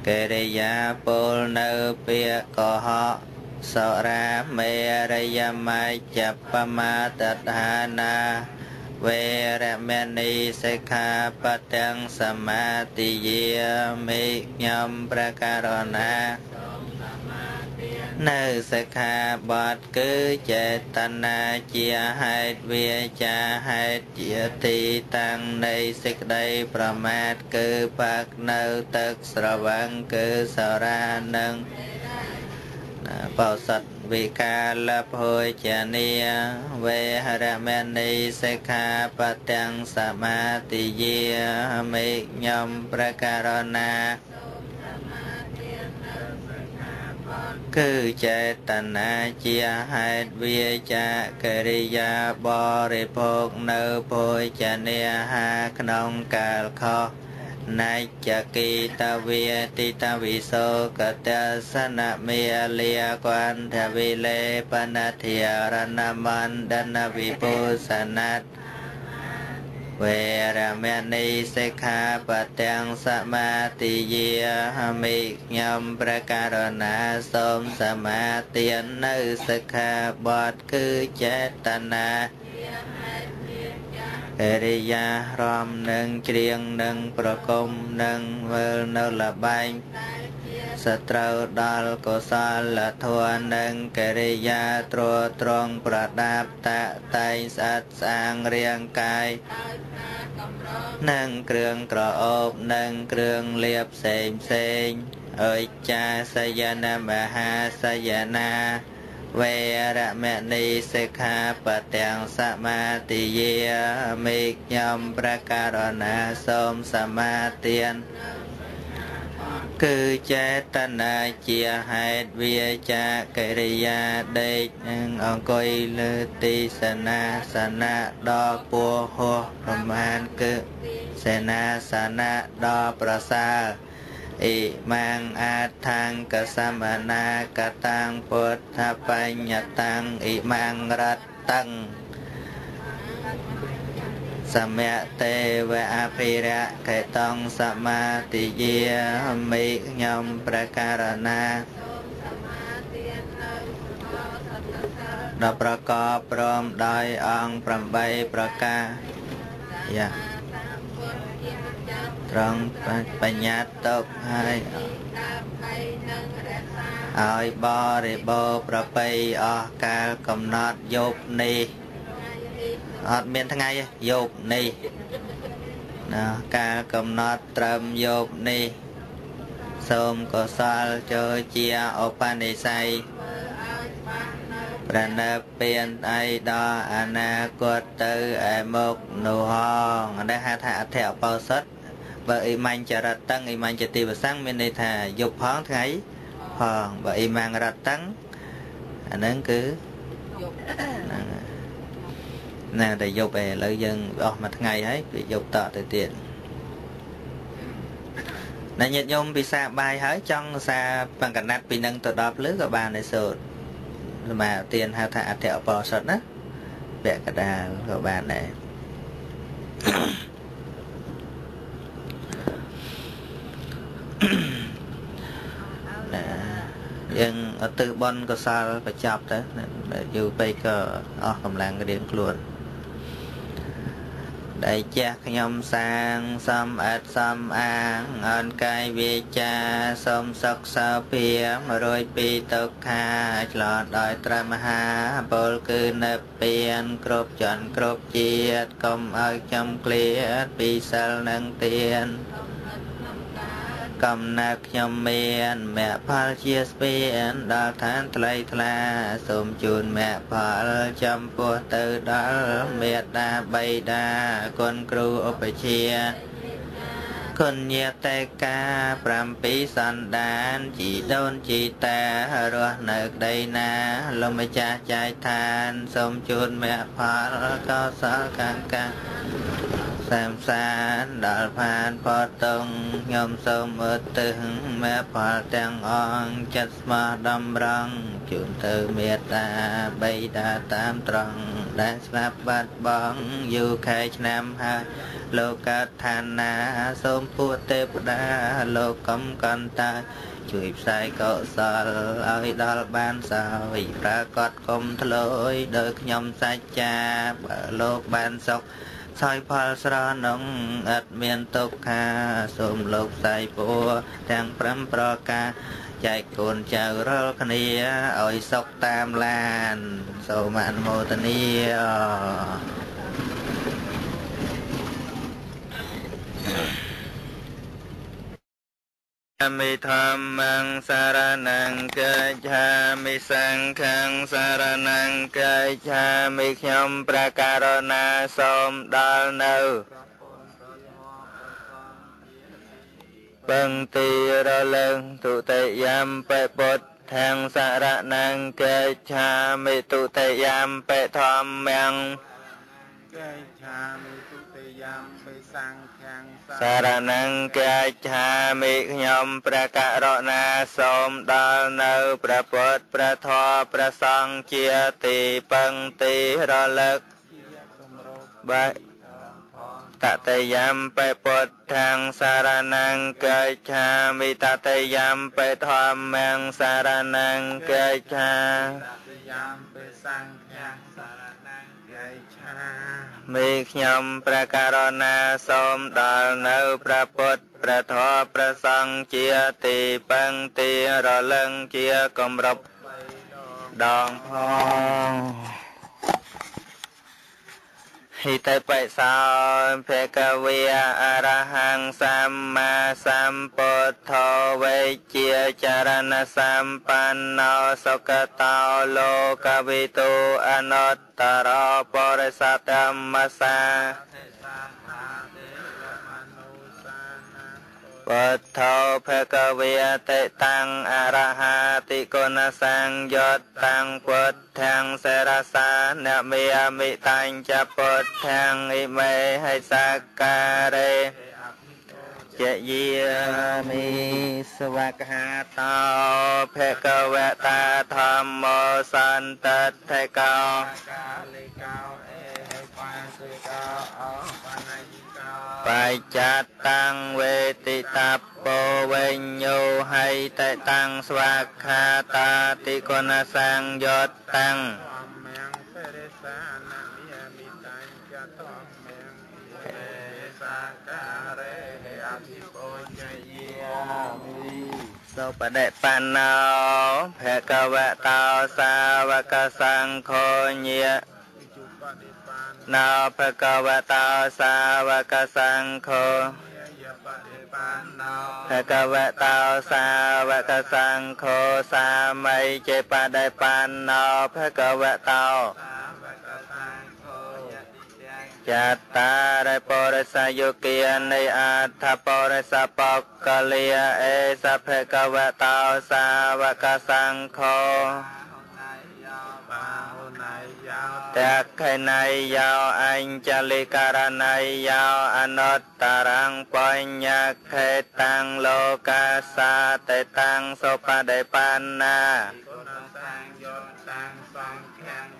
កិរិយាពលនៅពាក្យកុហកសរាមេរយមច្ចបមាតដ្ឋានាវេរមណីសិក្ខាបទាំងសមាទិយាមិខ្ញុំព្រះករុណា នៅសិក្ខាបទគឺចេតនាជាហេតុវាចាហេតុជាទីតាំងនៃសេចក្តីប្រមាទគឺបាក់នៅទឹកស្រវឹងគឺសរានឹងបោសតវិកាលភោជនីវេហរមណីសិក្ខាបទាំងសមាទិយាមិខ្ញុំប្រការណា គឺចេតនាជាហេតុវាចាកិរិយាបរិភោគនៅភោជនាហាក្នុងកាលខុសណៃចគីតវិតិតវិសោកតសនមេលាគន្ធវិលេបនធិរណមណ្ឌនវិពុសនត វេរមណីសិក្ខាបទាំងសមាទិយាមិខ្ញុំព្រះករុណាសូមសមាទាននៅសិក្ខាបទគឺចេតនាអរិយារំនឹងច្រៀងនឹងប្រគំនឹងវិលនៅលបែង សត្រូវដល់កុសលធម៌និងកិរិយាទ្រត្រង់ប្រដាប់តតែងស្អាតស្អាងរាងកាយនិងគ្រឿងក្រអូបនិងគ្រឿងលាបផ្សេងផ្សេងអិច្ចាសយនមហាសយនាវេរមណីសិក្ខាបទាំងសមាទិយាមិខ្ញុំព្រះករុណាសូមសមាទាន គឺចេតនាជាហេតុវាចាកិរិយាដេកនឹងអង្គុយលើទីសនាសនៈដ៏ពោហោះប្រមាណគឺសេនាសនៈដ៏ប្រសើរអ៊ីម៉ាងអាថាងកសមណាកតាំងពុទ្ធបញ្ញតាំងអ៊ីម៉ាងរតតੰ សមៈទេវអភិរៈកេតងសមាទិយាមិខ្ញុំព្រះករណាដល់ប្រកបព្រមដោយអង្គ8ប្រការយ៉ាត្រង់បញ្ញត្តិទុកហើយឲ្យបរិបោប្របីអស់កាលកំណត់យប់នេះ អត់មានថ្ងៃទេយោបនេះណាការកំណត់ត្រឹមយោបនេះសូមកុសលចូលជាឧបនិស្ស័យប្រណិបពៀនអីដល់អនាគតទៅឯមុខនោះហងដែលហៅថាអធិអបោសុតបើអ៊ីម៉ាញ់ចរិតតឹងអ៊ីម៉ាញ់ចទីវសੰងមានន័យថាយប់ផងថ្ងៃផងបើអ៊ីម៉ាំងរត់តឹងអាហ្នឹងគឺហ្នឹង ណាតែយប់ឯងឥឡូវយើងអស់មួយថ្ងៃហើយគឺយប់តទៅទៀតណាញាតិញោមពិសាបាយហើយចង់សាបង្កណាត់ពីនឹងទៅដល់ភ្លឺក៏បានដែរសូត្រសមាទានហៅថាអធិអបោសុតណាពាក់កដាលក៏បានដែរណាយើងឧទ្ទិសបុណ្យកុសលបញ្ចប់ទៅយូរពេកក៏អស់កម្លាំងរៀងខ្លួន ដែលចាស់ខ្ញុំសាងសំអិតសំអាងអនកាយវាចាសូមសុខសោភារួយពីទុក្ខាឆ្លងដោយត្រៃមហាពលគឺនិព្វានគ្រប់ចន្ទគ្រប់ជាតិកុំឲ្យខ្ញុំក្លៀតពីសិលនឹងទាន កំណត់ខ្ញុំមានមគ្គផលជាស្ពានដល់ឋានថ្លៃថ្លាសូមជូនមគ្គផលចំពោះទៅដល់មេត្តាបៃតាគុណគ្រូឧបជាគុណញាតិកា7សន្តានជីដូនជីតារស់នៅក្ដីណាលំម្ចាស់ចាយឋានសូមជូនមគ្គផលកោសលកាំកា សាមសានដល់ផានផតតុងខ្ញុំសូមឧទ្ទិសមេផលទាំងអង្គចិត្តស្មោះដំរងជូនទៅមេត្តាបៃតាតាមត្រង់ដែលស្លាប់បាត់បង់យូរខែឆ្នាំហើយលោកឋានណាសូមពួកទេវតាលោកកំកន្តើជួយផ្សាយកុសលឲ្យដល់បានសោយប្រកបគុំធ្លយដោយខ្ញុំសច្ចាបើលោកបានសុខ សោយផលស្រនងអត់មានទុក្ខាសូមលោកផ្សាយពួរទាំង5ប្រការចែកកូនចៅរាល់គ្នាឲ្យសុខតាមឡាន សូមអនុមោទនាអ មិធម្មងសារណង្កិច្ឆាមិសង្ឃងសារណង្កិច្ឆាមិខ្ញុំប្រការណាសូមដល់នៅបឹងទីរលឹងទុតិយំបេពុទ្ធខាងសារណង្កិច្ឆាមិទុតិយំបេធម្មងកិច្ឆាមិទុតិយំបេសង្ឃាំ សារណង្កាឆាមិខ្ញុំព្រះករុណាសូមដល់នៅព្រះពុទ្ធព្រះធម៌ព្រះសង្ឃជាទីពឹងទីរលឹកបែតតយំបេពុទ្ធាងសារណង្កាឆាមិតតយំបេធម្មងសារណង្កាឆាតតយំបេសង្ឃាសារណង្កាឆា មីខ្ញុំព្រះករុណាសូមដល់នៅព្រះពុទ្ធព្រះធម៌ព្រះសង្ឃជាទីពឹងទីរលឹងជាគម្រប់ដងផង ហិតបិសោភេកវិអរហង្សម្មាសម្ពុទ្ធោវេជាចរណសម្បណ្ណោសុគតោលោកវិទូអនុត្តរបរិសតមសា ពុទ្ធោភគវេតិតាំងអរហាតិគុណសង្យុតតាំងពុទ្ធាំងសេរសានមេអមិតាញ់ចពុទ្ធាំងឥមេហិសការេជាយាមិសវកហាតោភគវតាធម្មសន្តថេកោកាលិកោអេហេបាសិកោអបណៃ បច្ចតាំងវេតិតាពោវិញ្ញោហៃតតាំងស្វាខាតាតិគុណសង្យុតតាំងមំពរិសានមិមិតាញ់ចតមំហេសាការេអភិពុញ្ញយាមិសុបដិបណ្ណោភគវតោសាវកសង្ឃោញា ណាភគវតោសាវកសង្ឃោភគវតោសាវកសង្ឃោសាមីចេបដិបានណោភគវតោចតារិបរិសយុគានិអដ្ឋបរិសបកលាអេសភគវតោសាវកសង្ឃោ Tạc khai này giao anh cha li cara này giao anot tarang ponya khe tăng lô ca sa tê tăng so sopa đề panna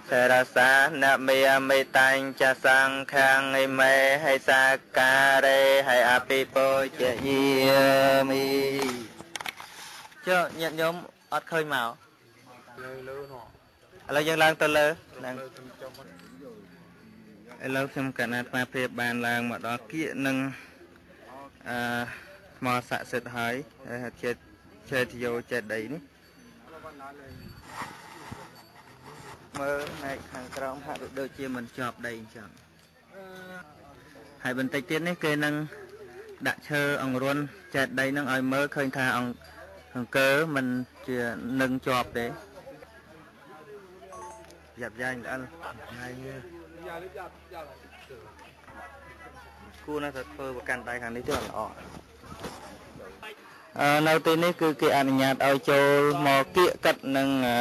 Thế ra sa na mi mi tăng cha sang khang i mê hay sa ca rê hay api po che yi mi Chưa, nhận nhóm ọt khơi màu ឥឡូវយើងឡើងទៅលើឡើងឥឡូវខ្ញុំកណាត់មកព្រាបបានឡើងមកដល់គៀកនឹងអឺថ្មស័ក្តិសិទ្ធិហើយហើយចេតចេតយោចេតដីនេះមើលផ្នែកខាងក្រោមហាក់ដូចជាមិនជាប់ដីអញ្ចឹងហើយបន្តិចទៀតនេះគេនឹងដាក់ឈើអង្រួនចេតដីនឹងឲ្យមើលឃើញថាអង្គអង្គើមិនជានឹងជាប់ទេ dập da anh đã ngay như cua nó thật phơ và canh tay khẳng đi chứ là ọ អឺនៅទីនេះគឺគេអនុញ្ញាតឲ្យចូលមកគៀកកាត់នឹងអឺ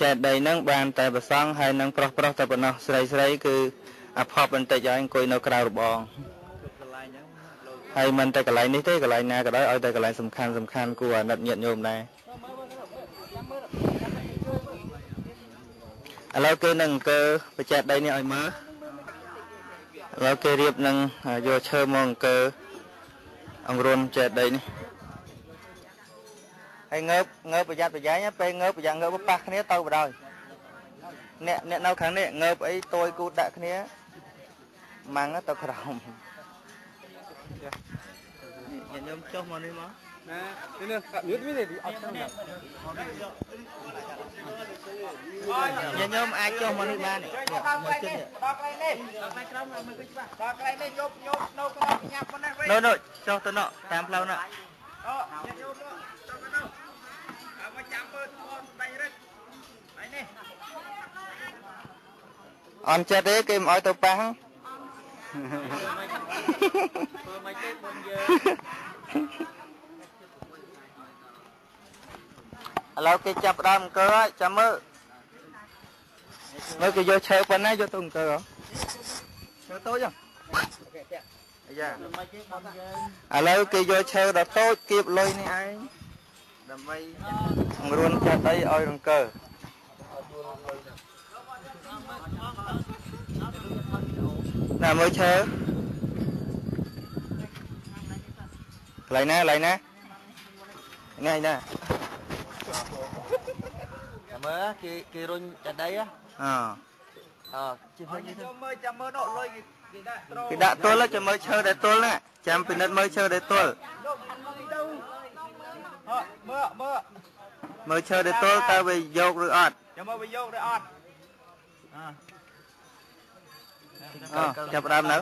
ចេតដីហ្នឹងបានតែប្រសង់ហើយនឹងប្រុសប្រុសតែប៉ុណ្ណោះស្រីស្រីគឺអភ័ព្វបន្តិចហើយអង្គុយនៅក្រៅរបងហើយមិនតែកន្លែងនេះទេកន្លែងណាក៏ដោយឲ្យតែកន្លែងសំខាន់សំខាន់គួរអាណិតញាតញោមដែរ ឥឡូវគេនឹងអង្គើបច្ចេកដីនេះឲ្យមើលឥឡូវគេរៀបនឹងយកឈើមកអង្គើអង្រួនចេតដីនេះហើយងើបងើបប្រយ័ត្នប្រយែងពេលងើបប្រយ័ត្នងើបប៉ះគ្នាទៅបដ ாய் អ្នកអ្នកនៅខាងនេះងើបអីតួយគូតដាក់គ្នាម៉ាំងទៅក្រោមញាតិញោមចុះមកនេះមកណានេះញឹកនេះអត់ទៅណា ញញឹមអាចចុះមកនេះបាននេះមកជិតនេះដល់កន្លែងនេះដល់កន្លែងក្រោមមើលឃើញច្បាស់ដល់កន្លែងនេះយប់យប់នៅក្នុងញ៉ាំប៉ុណ្ណេះវិញនោះនោះចុះទៅនោះតាមផ្លូវនោះអូញញឹមនោះចុះទៅនោះអើមកចាំមើលបងដៃរឹកហើយនេះអន់ចិត្តទេគេមិនអោយទៅប៉ះធ្វើមិនទេបងយើងឥឡូវគេចាប់ដើមអង្គើហើយចាំមើល មើលគេយកឈើប៉ុណ្ណាយកទៅអង្គើហ៎ឈើតូចហ៎អាយ៉ាឥឡូវគេយកឈើដល់តូចគៀបលុយនេះឯងដើម្បីអង្រួនចិត្ត អីឲ្យរង្គើណាមើលឈើកន្លែងណាកន្លែងណាថ្ងៃណាចាំមើលគេគេរុញចិត្តដីហ៎អអជិះមើលជិះចូលមើលចាំមើលនោះលុយគេដាក់ត្រគេដាក់ទល់ហើយចាំមើលឈើដែលទល់ណាចាំពិនិត្យមើលឈើដែលទល់យកអានមកទៅអើមើលមើលមើលឈើដែលទល់តើវាយកឬអត់ចាំមើលវាយកឬអត់អអចាប់ផ្ដើមនៅ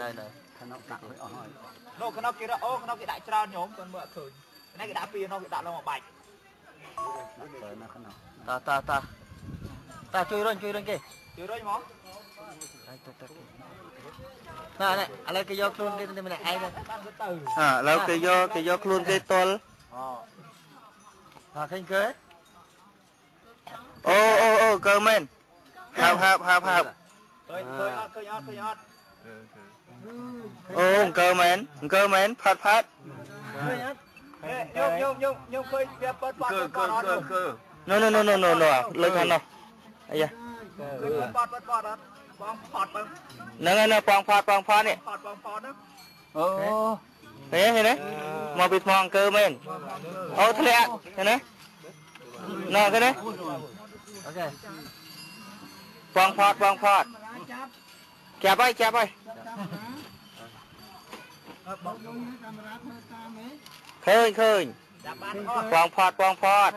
នៅនៅនោះខ្នុកគេរកអូខ្នុកគេដាក់ច្រើនញោមគាត់មើលអត់ឃើញនេះគេដាក់ពីនោះគេដាក់លងមកបាច់តតត តជួយរុញជួយរុញគេជួយរុញមកណែណែឥឡូវគេយកខ្លួនគេទៅម្នាក់ឯងបានទៅទៅអឥឡូវគេយកគេយកខ្លួនគេទល់អូអឃើញគេអូអូអូកើមែនហាប់ហាប់ហាប់ហាប់ឃើញឃើញអត់ឃើញអត់ឃើញអត់អូអង្គើមែនអង្គើមែនផាត់ផាត់ឃើញអត់យកយកយកយកឃើញវាប៉ត់ប៉ត់ប៉ត់អត់ឃើញនោះនោះនោះនោះនោះលើខាងនោះ អាយ៉ាប៉ត់ប៉ត់ប៉ត់អត់បងផត់បងហ្នឹងហើយនៅប៉ងផាត់ប៉ងផាត់នេះផត់បងផត់ហ្នឹងអូឃើញទេមកពីថ្មអង្គើមែនអូធ្លាក់ឃើញទេណ៎ឃើញទេអូខេប៉ងផាត់ប៉ងផាត់ចាប់ហើយចាប់ហើយឃើញឃើញចាប់បានអត់ប៉ងផាត់ប៉ងផាត់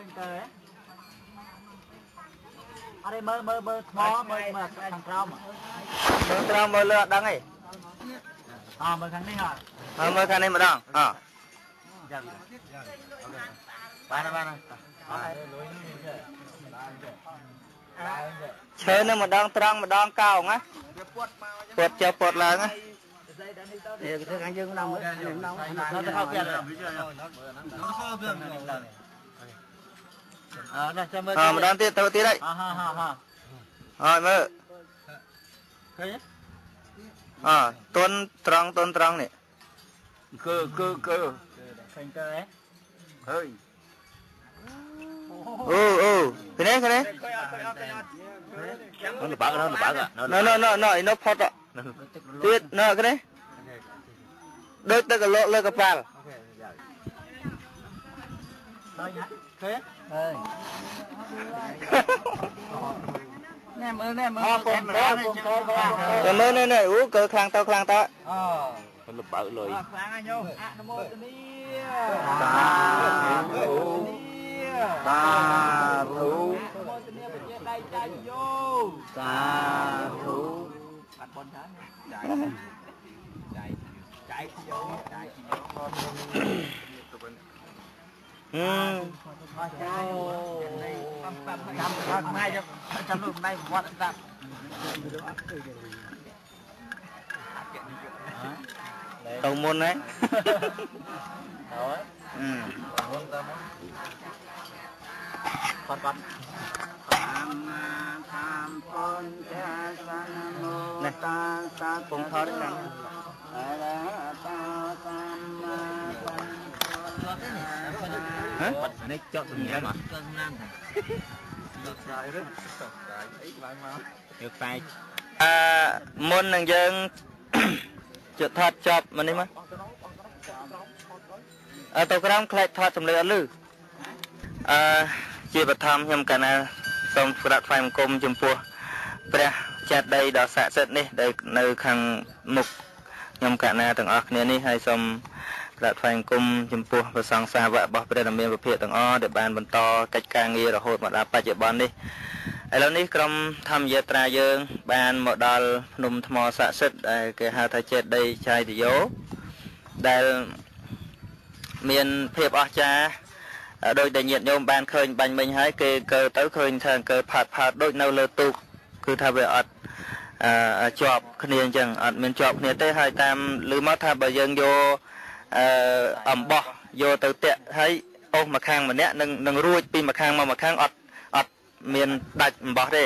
អអត់ទេមើលមើលមើលថ្មមើលមើលខាងក្រោមមើលត្រង់មើលលើអត់ដឹងទេអមើលខាងនេះអត់មើលមើលខាងនេះម្ដងអចឹងបានហើយបានហើយអត់ទេលុយនេះចេះឈើនឹងម្ដងត្រង់ម្ដងកោងណាពត់ចុះពត់ឡើងណានេះគឺខាងយើងដល់មើលយើងដល់ដល់ទៅខោទៀតដល់ទៅខោទៀត អឺនេះចាំមើលអម្ដងទៀតទៅទៀតហើយអហហហហើយមើលឃើញអទុនត្រង់ទុនត្រង់នេះគឺគឺគឺឃើញទៅហ៎ឃើញអូអូឃើញទេឃើញទេ nó là bạc nó là bạc à nó ណ៎ណ៎ណ៎ណ៎ឯនោះផុតទៀតណ៎ឃើញទេដូចទឹកកលោកលើកប៉ាល់ thôi nhá thế ơi nè mơ nè mơ con đó nè nè ú cơ khang tao khang tao ờ nó lập bỡ lời khang anh nhung à nó mơ đi ta thủ ta thủ ta thủ bắt con đó chạy chạy chạy vô chạy vô trăm trăm mai cho trăm hôm nay một trăm đầu môn đấy ừ. con con này cùng thơ đấy này vọt đạp ទៅមុនហ៎ rồi អឺ muôn ta muốn con con នេះពងថតខាង hả này chọn từng em à được tay អឺមុននឹងយើងជិតថតចប់មកនេះមកអើទៅក្រោមខ្លាចថតសំឡេងអត់លឺអឺជាបឋមខ្ញុំកណាសូមក្រាបថ្វាយបង្គំចំពោះព្រះចេតិយដ៏ស័ក្តិសិទ្ធិនេះដែលនៅខាងមុខខ្ញុំកណាទាំងអស់គ្នានេះហើយសូម ក្រាបថ្វាយបង្គំចំពោះព្រះសង្ឃសាវករបស់ព្រះរាមាវិភាកទាំងអស់ដែលបានបន្តកិច្ចការងាររហូតមកដល់បច្ចុប្បន្ននេះឥឡូវនេះក្រុមធម្មយាត្រាយើង បានមកដល់ភ្នំថ្មស័ក្តិសិទ្ធិដែលគេហៅថាចេតិយឆាយទយោដែលមានភាពអស្ចារ្យដោយដែលញាតិញោមបានឃើញបាញ់មិញហើយគេកើទៅឃើញថាកើផាត់ផាត់ដូចនៅលើទូកគឺថាវាអត់អឺជាប់គ្នាអញ្ចឹងអត់មានជាប់គ្នាទេហើយតាមឮមកថាបើយើងយក អឺអំបោះយកទៅតាក់ហើយអូសមកខាងម្នាក់នឹងនឹងរួចពីម្ខាងមកម្ខាងអត់អត់មានដាច់អំបោះទេ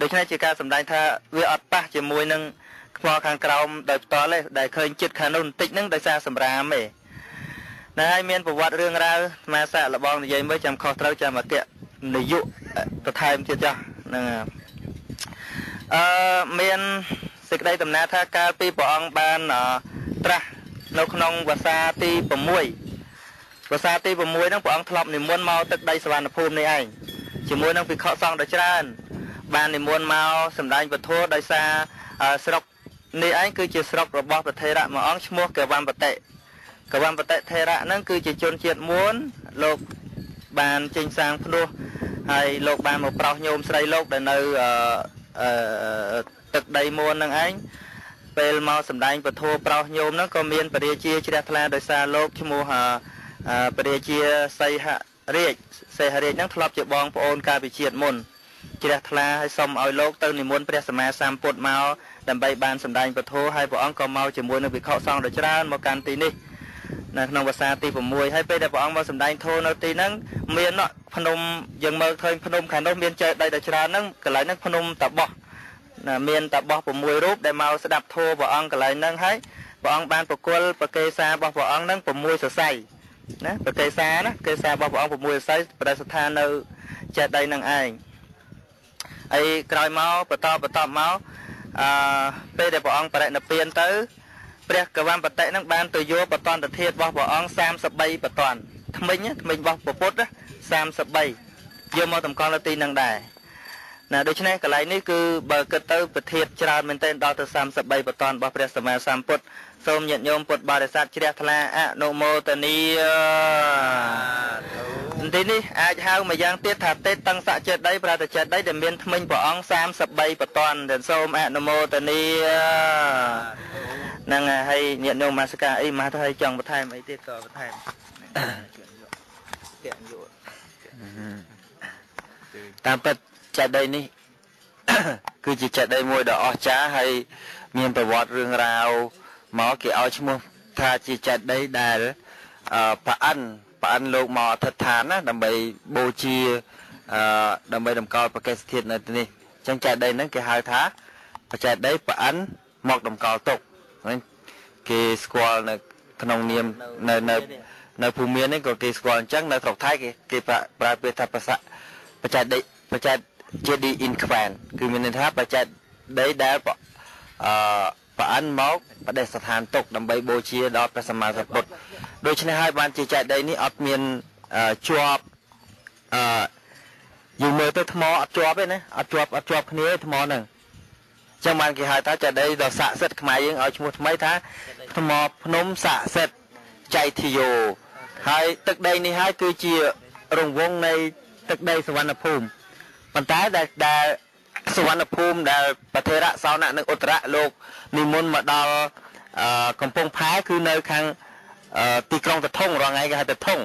ដូច្នេះជាការសម្ដែងថាវាអត់ប៉ះជាមួយនឹងខ្មោខាងក្រោមដោយផ្ទាល់ទេដែលឃើញចិត្តខាងនោះបន្តិចហ្នឹងដោយសារសម្រាមទេណាហើយមានប្រវត្តិរឿងរ៉ាវស្មាសាក់លបងនិយាយមើលចាំខុសត្រូវចាំអគ្គនាយកបន្ថែមទៀតចាស់ហ្នឹងហើយអឺមានសេចក្តីដំណើរថាកាលពីព្រះអង្គបានអឺត្រាស់ នៅក្នុងភាសាទី6ភាសាទី6ហ្នឹងព្រះអង្គធ្លាប់និមន្តមកទឹកដីសវណ្ណភូមិនេះឯងជាមួយនឹងភិក្ខុសង្ឃដ៏ច្រើន បាននិមន្តមកសម្ដែងពធដោយសារអឺស្រុកនេះឯងគឺជាស្រុករបស់ប្រធេរៈមួយអង្គឈ្មោះកវំបតិកវំបតិថេរៈហ្នឹងគឺជាជនជាតិមួនលោកបានចេញសាងភ្នោះហើយលោកបានមកប្រោសញោមស្រីលោកដែលនៅអឺអឺទឹកដីមួនហ្នឹងឯង ពេលមកសម្ដែងពធប្រោសញោមហ្នឹងក៏មានពរាជាជ្រះថ្លាដោយសារលោកឈ្មោះអឺអឺពរាជាសីហរាជសីហរាជហ្នឹងធ្លាប់ជាបងប្អូនកាលពីជាតិមុនជ្រះថ្លាហើយសូមឲ្យលោកទៅនិមន្តព្រះសម្មាសម្ពុទ្ធមកដើម្បីបានសម្ដែងពធហើយព្រះអង្គក៏មកជាមួយនឹងវិខសង្ឃដ៏ច្រើនមកកាន់ទីនេះនៅក្នុងភាសាទី6ហើយពេលដែលព្រះអង្គមកសម្ដែងធម៌នៅទីហ្នឹងមានណោះភ្នំយើងមើលឃើញភ្នំខាងនោះមានចេតិយដ៏ច្រើនហ្នឹងកន្លែងហ្នឹងភ្នំតបោះ ណាមានតបោះ6រូបដែលមកស្ដាប់ធម៌ព្រះអង្គកន្លែងហ្នឹងហើយព្រះអង្គបានប្រគល់ប្រកេសារបស់ព្រះអង្គហ្នឹង6សរសៃណាប្រកេសាណាប្រកេសារបស់ព្រះអង្គ6សរសៃប្រតិស្ថាននៅចេតិយហ្នឹងឯងហើយក្រោយមកបន្តបន្តមកអឺពេលដែលព្រះអង្គបរិនិព្វានទៅព្រះកវំបតិនឹងបានទៅយកបតន្តធាតរបស់ព្រះអង្គ33បតន្តថ្មិញថ្មិញរបស់ព្រះពុទ្ធ33យកមកតម្កល់នៅទីនឹងដែរ ណាដូច្នេះកន្លែងនេះគឺបើគិតទៅប្រធាតច្រើនមែនទែនដល់ទៅ33បតន្តរបស់ព្រះសម្មាសម្ពុទ្ធសូមញាតិញោមពុទ្ធបរិស័ទជ្រះថ្លាអនុមោទនីទីនេះអាចហៅមួយយ៉ាងទៀតថាទេតឹងសក្ចេតីប្រតិចេតីដែលមានថ្មិញព្រះអង្គ33បតនដែលសូមអនុមោទនាហ្នឹងហើយញាតិញោមមាសកាអីមកទៅឲ្យចង់បន្ថែមអីទៀតក៏បន្ថែមតាក់យកតាមពិត ចេតិយនេះគឺជាចេតិយមួយដ៏អស្ចារ្យហើយមានប្រវត្តិរឿងរ៉ាវមកគេឲ្យឈ្មោះថាជាចេតិយដែលអឺប្រអិនប្រអិនលោកមកអធិដ្ឋានណាដើម្បីបូជាអឺដើម្បីតម្កល់ប្រកេសធាតុនៅទីនេះអញ្ចឹងចេតិយហ្នឹងគេហៅថាបច្ចេតិយប្រអិនមកតម្កល់ទុកហ្នឹងគេស្គាល់នៅក្នុងនាមនៅនៅនៅភូមិមាននេះក៏គេស្គាល់អញ្ចឹងនៅស្រុកថៃគេគេប្រើប្រើពាក្យថាប្រសាបច្ចេតិបច្ចេតិ ជាឌីអ៊ីនខ្វានគឺមានន័យថាបច្ចេតិដែលប្រអឺប្រអិនមកបដិស្ថានទុកដើម្បីបូជាដល់ព្រះសម្មាសម្ពុទ្ធដូច្នេះហើយបានជាចេតិយនេះអត់មានអឺជាប់អឺយើងមើលទៅថ្មអត់ជាប់ទេណាអត់ជាប់អត់ជាប់គ្នាទេថ្មហ្នឹងចឹងបានគេហៅថាចេតិយដ៏ស័ក្តិសិទ្ធិខ្មែរយើងឲ្យឈ្មោះថ្មីថាថ្មភ្នំស័ក្តិសិទ្ធិចៃធីយោហើយទឹកដីនេះហើយគឺជារង្វង់នៃទឹកដីសវណ្ណភូមិ ប៉ុន្តែដែលដែលសវណ្ណភូមិដែលប្រធេរៈសោណៈនិងឧត្តរៈលោកនិមន្តមកដល់អឺកំពង់ផែគឺនៅខាងអឺទីក្រុងតថុងរងថ្ងៃគេហៅតថុង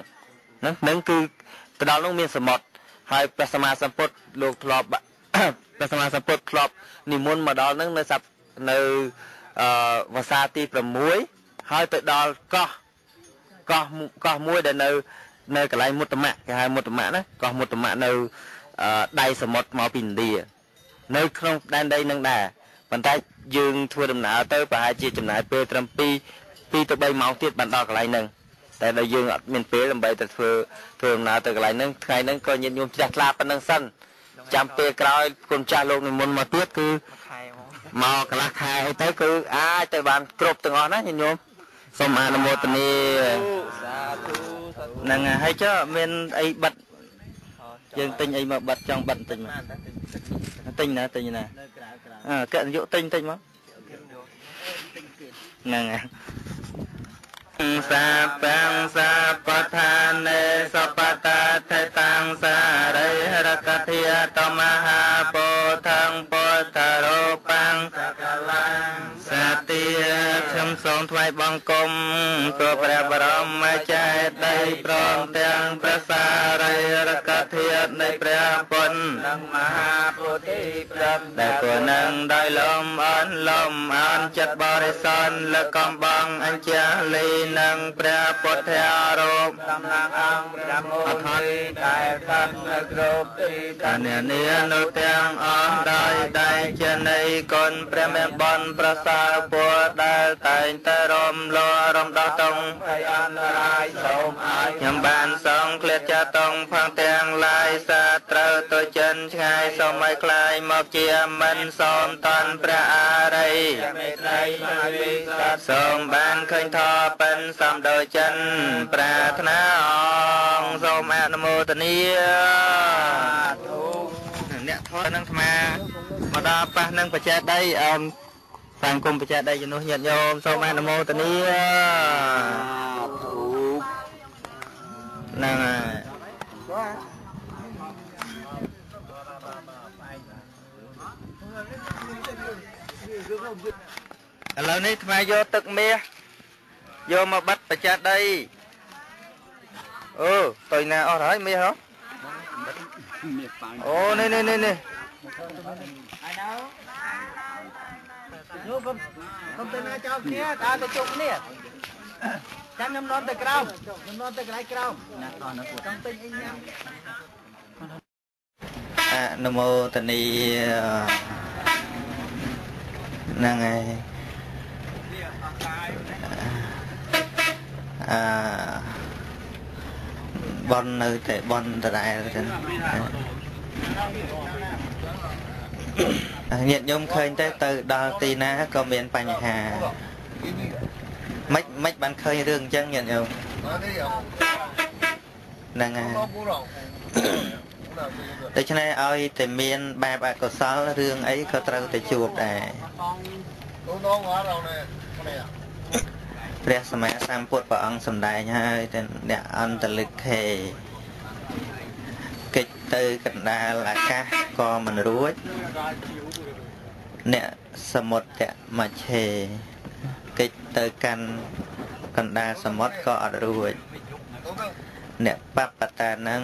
ហ្នឹងនឹងគឺទៅដល់នោះមានសមុទ្រហើយព្រះសម្មាសម្ពុទ្ធលោកធ្លាប់ព្រះសម្មាសម្ពុទ្ធធ្លាប់និមន្តមកដល់ហ្នឹងនៅសប្នៅអឺវស្សាទី6ហើយទៅដល់កោះកោះមួយកោះមួយដែលនៅនៅកន្លែងមុត្តមៈគេហៅមុត្តមៈណាកោះមុត្តមៈនៅអឺ ដៃសមុទ្រមកពីឥណ្ឌានៅក្នុងដែនដីនឹងដែរប៉ុន្តែយើងធ្វើដំណើរទៅប្រហែលជាចំណាយពេលត្រឹម2 2ទៅ3ម៉ោងទៀតបានដល់កន្លែងហ្នឹងតែដល់យើងអត់មានពេលដើម្បីទៅធ្វើធ្វើដំណើរទៅកន្លែងហ្នឹងថ្ងៃហ្នឹងក៏ញាតិញោមជ្រះថ្លាប៉ុណ្្នឹងសិនចាំពេលក្រោយគុណចាស់លោកនិមន្តមកទៀតគឺខែមកមកកន្លះខែអីទៅគឺអាចទៅបានគ្រប់ទាំងអស់ណាញាតិញោមសូមអនុមោទនាសាធុហ្នឹងហើយហើយចុះមានអីបិទ យើងទិញអីមកបិទចង់បិទបន្តិចមកទិញណាទិញណាអើកែយកទិញតិចមកហ្នឹងហើយសាបាំងសាបឋានេសបតាថេតាំងសារិរកធាតមហាពោធំពុទ្ធរូ មថ្វាយបង្គំព្រះព្រះបរមចេតីព្រមទាំងព្រះសារិរកធាតនៃព្រះពុទ្ធនិងមហាពុទ្ធិព្រមដែលគួរនឹងដោយលំអន់លំអន់ចិត្តបរិសុទ្ធលើកកំបងអញ្ចាលីនិងព្រះពុទ្ធារូបតំណាងអង្គព្រះមូលដែលកាត់នៅគ្រប់ទីតានានានៅទាំងអស់ដោយតែជានៃគុណព្រះមេបនប្រសើរពុទ្ធដែលតែងតែតរមលោអរមដោះតងភ័យអន្តរាយសូមឲ្យខ្ញុំបានសងក្លៀតចាតងផងទាំងឡាយសាត្រូវទៅចិនឆ្ងាយសូមឲ្យខ្លាយមកជាមិនសូមតាន់ព្រះអរិយមេត្រីមកវិសាសូមបានឃើញធរប៉ិនសំដូចចិនប្រាថ្នាអងសូមអនុមោទនាអ្នកធរនឹងអាត្មាមកដល់ប៉ះនឹងបច្ច័យដីអឺ សាងគុំបច្ចេកដីជំនួសញាតិញោមសូមអនុមោទនាហ្នឹងហើយឥឡូវនេះថ្មយកទឹកមាសយកមកបិទបច្ចាដីអូទៅណាអស់ហើយមាសហ៎អូនេះនេះនេះនេះ យោកុំកុំទៅណាចោលគ្នាដើរទៅជុំគ្នាចាំខ្ញុំនាំទៅក្រោមខ្ញុំនាំទៅកន្លែងក្រោមណាអស់ណាពួកចង់ទិញអីញ៉ាំអនុមោទនីហ្នឹងហើយអឺបននៅតែបនដដែលទៅ ញាតិញោមឃើញតែទៅដល់ទីណាក៏មានបញ្ហាមិនមិនបានឃើញរឿងអញ្ចឹងញាតិញោមហ្នឹងហើយដូច្នេះឲ្យតែមានបែបអកុសលរឿងអីក៏ត្រូវតែជួបដែរព្រះសម្មាសម្ពុទ្ធព្រះអង្គសម្ដែងហើយតែអ្នកអន្តលិខេ ទៅកណ្ដាលអាកាសក៏មិនរួចអ្នកសមុទ្រមច្ឆេកិច្ចទៅកាន់កណ្ដាលសមុទ្រក៏អត់រួចអ្នកបបតានឹង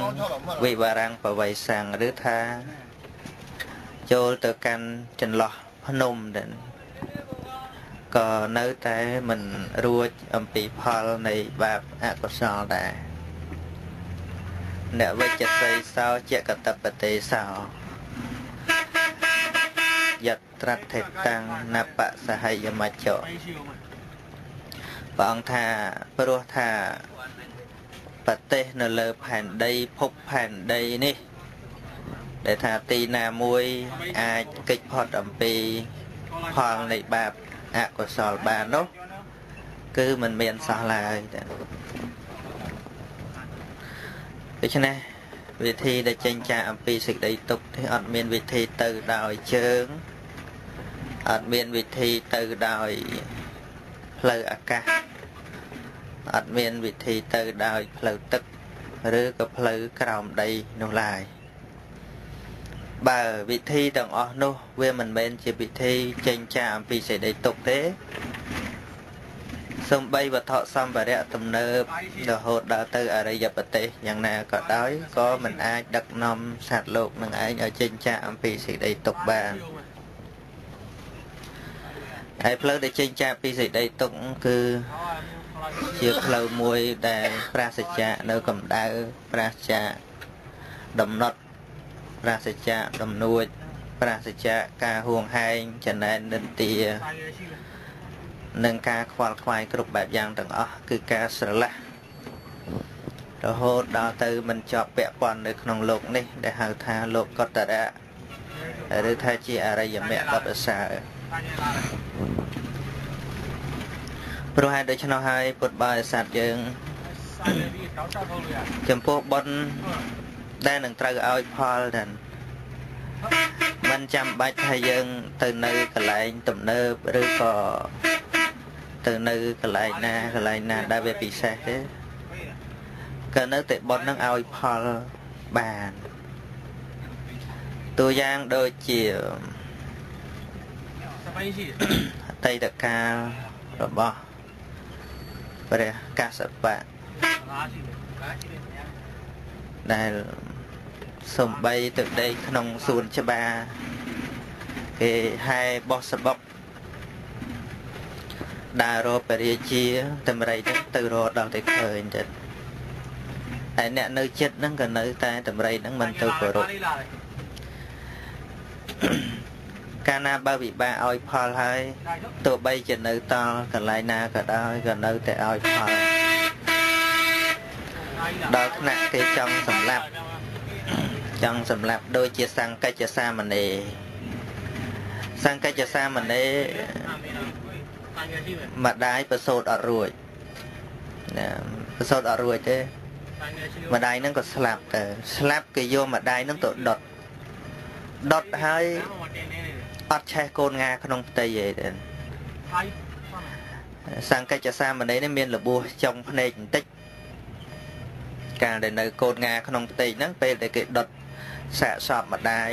វិបារាំងបវៃសាំងឬថា ចូលទៅកាន់ចន្លោះភ្នំដែរក៏នៅតែមិនរួចអំពីផលនៃបាបអកុសលដែរ អ្នកវិជ្ជសីសោចកតបទេសោយត្រាថេតាំងនបសហយមច្ចៈព្រះអង្គថាព្រោះថាប្រទេសនៅលើផែនដីភពផែនដីនេះដែលថាទីណាមួយអាចកិច្ចផុតអំពីផលនៃបាបអកុសលបាននោះគឺมันមានសោះឡើយតែ ដូច្នេះវិធីដែលចេញចាកអំពីសេចក្តីទុក្ខនេះអត់មានវិធីទៅដោយជើងអត់មានវិធីទៅដោយផ្លូវអាកាសអត់មានវិធីទៅដោយផ្លូវទឹកឬក៏ផ្លូវក្រោមដីនោះឡើយបើវិធីទាំងអស់នោះ វាមិនមែនជាវិធីចេញចាកអំពីសេចក្តីទុក្ខទេ សំបីវត្ថុសម្ភារៈទំនើបរហូតដល់ទៅអរិយបទេសយ៉ាងណាក៏ដោយក៏មិនអាចដឹកនាំសត្វលោកនឹងឯងឲ្យចេញចាកអំពីសេចក្តីទុក្ខបានហើយផ្លូវដែលចេញចាកពីសេចក្តីទុក្ខគឺជាផ្លូវមួយដែលប្រាសចាកនៅកម្ដៅប្រាសចាកដំណត់ប្រាសចាកដំនួចប្រាសចាកការហួងហែងចំណែននិន្ទា និងការខ្វល់ខ្វាយគ្រប់បែបយ៉ាងទាំងអស់គឺការស្រឡះរហូតដល់ទៅមិនជាប់ពាក់ព័ន្ធនៅក្នុងលោកនេះ ដែលហៅថាលោកកតរៈឬថាជាអរិយមគ្គ10ប្រសើរព្រោះហេតុដូច្នោះហើយពុទ្ធបរិស័ទយើងចំពោះបុណ្យដែលនឹងត្រូវឲ្យផលដែរមិនចាំបាច់ថាយើងទៅនៅកន្លែងទំនើបឬក៏ ទៅនៅកន្លែងណាកន្លែងណាដែលវាពិសេសទេក៏នៅតែបុណ្យនឹងឲ្យផលបានតួយ៉ាងដូចជាអតីតកាលរបស់ព្រះកសបៈដែលសំបីទឹកដីក្នុងសួនច្បារគេហែបោះសបុក ដើររកពរាជាតម្រៃទៅទៅរកដល់តែឃើញទៅហើយអ្នកនៅចិត្តហ្នឹងក៏នៅតែតម្រៃហ្នឹងមិនទៅគោរពកាលណាបើវិបាកឲ្យផលហើយទោះបីជានៅតល់កន្លែងណាក៏ដោយក៏នៅតែឲ្យផលដល់ថ្នាក់គេចង់សម្លាប់ចង់សម្លាប់ដូចជាសង្កច្ចសាមណេរសង្កច្ចសាមណេរ ម្ដាយប្រសូតអត់រួចណាប្រសូតអត់រួចទេម្ដាយហ្នឹងក៏ស្លាប់ទៅស្លាប់គេយកម្ដាយហ្នឹងទៅដុតដុតហើយអត់ឆេះកូនងាក្នុងផ្ទៃឯទេសង្កច្ចសាមណេរនេះមានរបួសចុងភ្នែកបន្តិចកាលដែលនៅកូនងាក្នុងផ្ទៃហ្នឹងពេលដែលគេដុតសាកសពម្ដាយ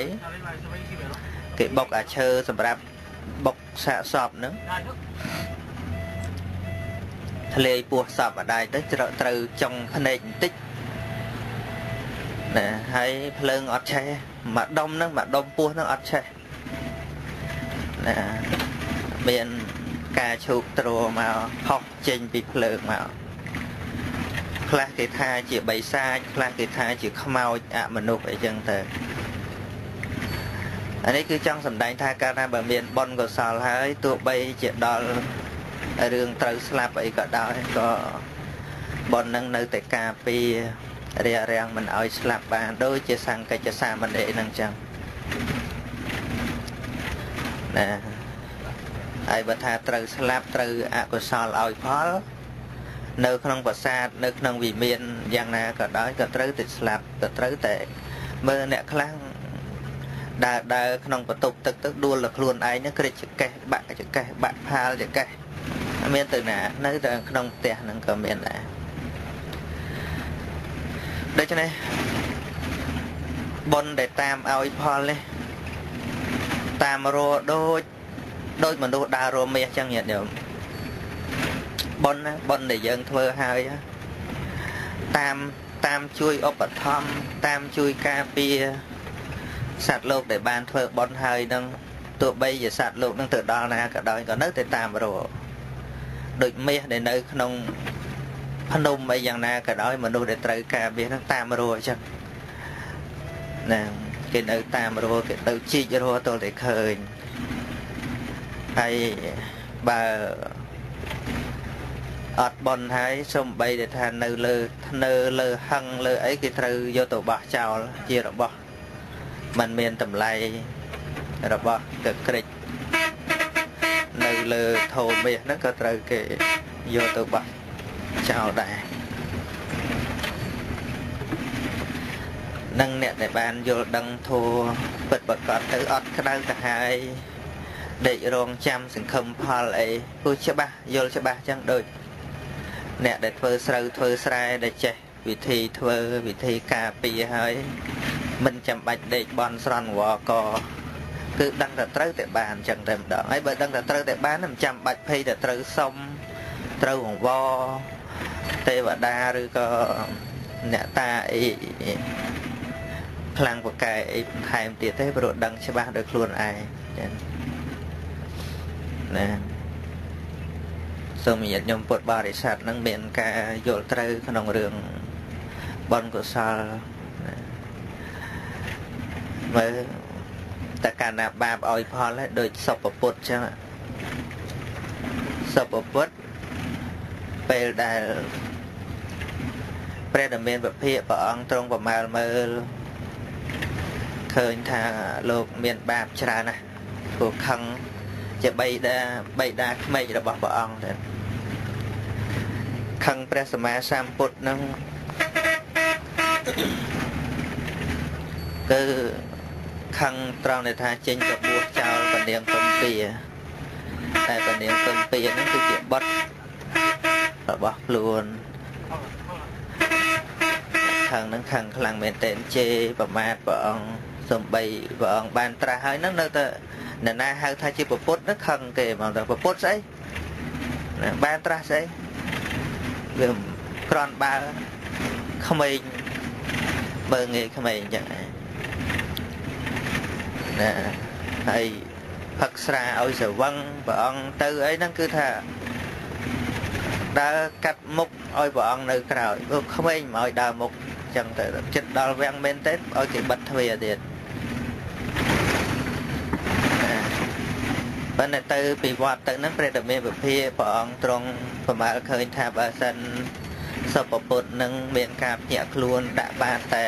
គេបុកអាឈើសម្រាប់ បុកសាកសពហ្នឹងធ្លាយពោះសពម្ដាយទៅត្រូវចុងភ្នែកបន្តិចណាហើយភ្លើងអត់ឆេះមួយដុំហ្នឹងមួយដុំពោះហ្នឹងអត់ឆេះណាមានការឈូកទ្រមកហោះចេញពីភ្លើងមកខ្លះគេថាជាបិសាចខ្លះគេថាជាខ្មោចអមនុស្សអីចឹងទៅ អានេះគឺចង់សម្ដែងថាកាលណាបើមានបុណ្យកុសលហើយទោះបីជាដល់រឿងត្រូវស្លាប់អីក៏ដោយក៏បុណ្យនឹងនៅតែការពាររារាំងមិនឲ្យស្លាប់បានដូចជាសង្កច្ចសាមណេរនឹងចឹងណាហើយបើថាត្រូវស្លាប់ត្រូវអកុសលឲ្យផលនៅក្នុងប្រាសាទនៅក្នុងវិមានយ៉ាងណាក៏ដោយក៏ត្រូវតែស្លាប់ក៏ត្រូវតែមើលអ្នកខ្លះ ដើរដើរក្នុងបន្ទប់ទឹកទៅដួលដល់ខ្លួនឯងនឹងគ្រិចចកេះបាក់ចកេះបាក់ផាលចកេះមានទៅណានៅតែក្នុងផ្ទះហ្នឹងក៏មានដែរដូច្នេះបុណ្យដែលតាមឲ្យផលនេះតាមរកដូចដូចមនុស្សដើររមាសចឹងញាតិញោមបុណ្យណាបុណ្យដែលយើងធ្វើហើយណាតាមតាមជួយឧបត្ថម្ភតាមជួយការពារ សត្វលោកដែលបានធ្វើបុណ្យហើយនឹងទោះបីជាសត្វលោកនឹងទៅដល់ណាក៏ដោយក៏នៅតែតាមរកដូចមាសដែលនៅក្នុងភ្នំអីយ៉ាងណាក៏ដោយមនុស្សដែលត្រូវការវានឹងតាមរកអញ្ចឹងណាគេនៅតាមរកគេទៅជីករកទល់តែឃើញហើយបើអត់បន់ហើយសំបីតែថានៅលើធ្នើលើហឹងលើអីគេត្រូវយកទៅបោះចោលជារបស់ มันមានតម្លៃរបស់ទឹកក្រិចនៅលើធោមាសហ្នឹងក៏ត្រូវគេយកទៅបោះចោលដែរនឹងអ្នកដែលបានយល់ដឹងធัวពិតប្រកបទៅអត់ក្តៅទៅហើយដេករងចាំសង្ឃឹមផលអីព្រោះច្បាស់យល់ច្បាស់ចឹងដូចអ្នកដែលធ្វើស្រូវធ្វើស្រែដែលចេះវិធីធ្វើវិធីការពារហើយ មិនចាំបាច់ដេកបន់ស្រន់វកគឺដឹងតែត្រូវតែបានចឹងតែម្ដងហើយបើដឹងតែត្រូវតែបានមិនចាំបាច់ភ័យតែត្រូវសុំត្រូវអង្វរទេវតាឬក៏អ្នកតាអីខ្លាំងប្រកែអីបន្ថែមទៀតទេព្រោះដឹងច្បាស់ដោយខ្លួនឯងចឹងណាសូមញាតិញោមពុទ្ធបរិស័ទនឹងមានការយល់ត្រូវក្នុងរឿងបុណ្យកុសលណា មើលតកាលណាបាបឲ្យផលហើយដូចសុពពុទ្ធចឹងសុពពុទ្ធពេលដែលព្រះដ៏មានពភាកព្រះអង្គទ្រង់ប្រមាលមើលឃើញថាលោកមានបាបច្រើនណាស់ព្រោះខឹងជាបៃតាបៃតាក្មេករបស់ព្រះអង្គទៅខឹងព្រះសម្មាសម្ពុទ្ធនឹងគឺ ខឹងត្រង់ដែលថាចេញទៅបួសចោលពនាងពំពីតែពនាងពំពីហ្នឹងគឺជាបុតរបស់ខ្លួនខឹងហ្នឹងខឹងខ្លាំងមែនទែនជេរប្រមាថព្រះអង្គសំបីព្រះអង្គបានត្រាស់ហើយហ្នឹងនៅតែអ្នកណាហៅថាជាពុទ្ធហ្នឹងខឹងគេហ្មងតែពុទ្ធស្អីណាបានត្រាស់ស្អីវាក្រន់បើក្មេងមើងងាយក្មេងអញ្ចឹង ណាហើយផឹកស្រាឲ្យស្រវឹងព្រះអង្គទៅអីហ្នឹងគឺថាដើរកាត់មុខឲ្យព្រះអង្គនៅក្រោយព្រោះក្មេងមកឲ្យដើរមុខអញ្ចឹងទៅចិត្តដល់វាំងមែនទេឲ្យគេបិទទ្វារទៀតប៉ុន្តែទៅពីវត្តទៅហ្នឹងព្រះតមេវិភាព្រះអង្គទ្រង់ប្រមាលឃើញថាបើសិនសុពពុទ្ធនឹងមានការភ្ញាក់ខ្លួនដាក់បាតតែ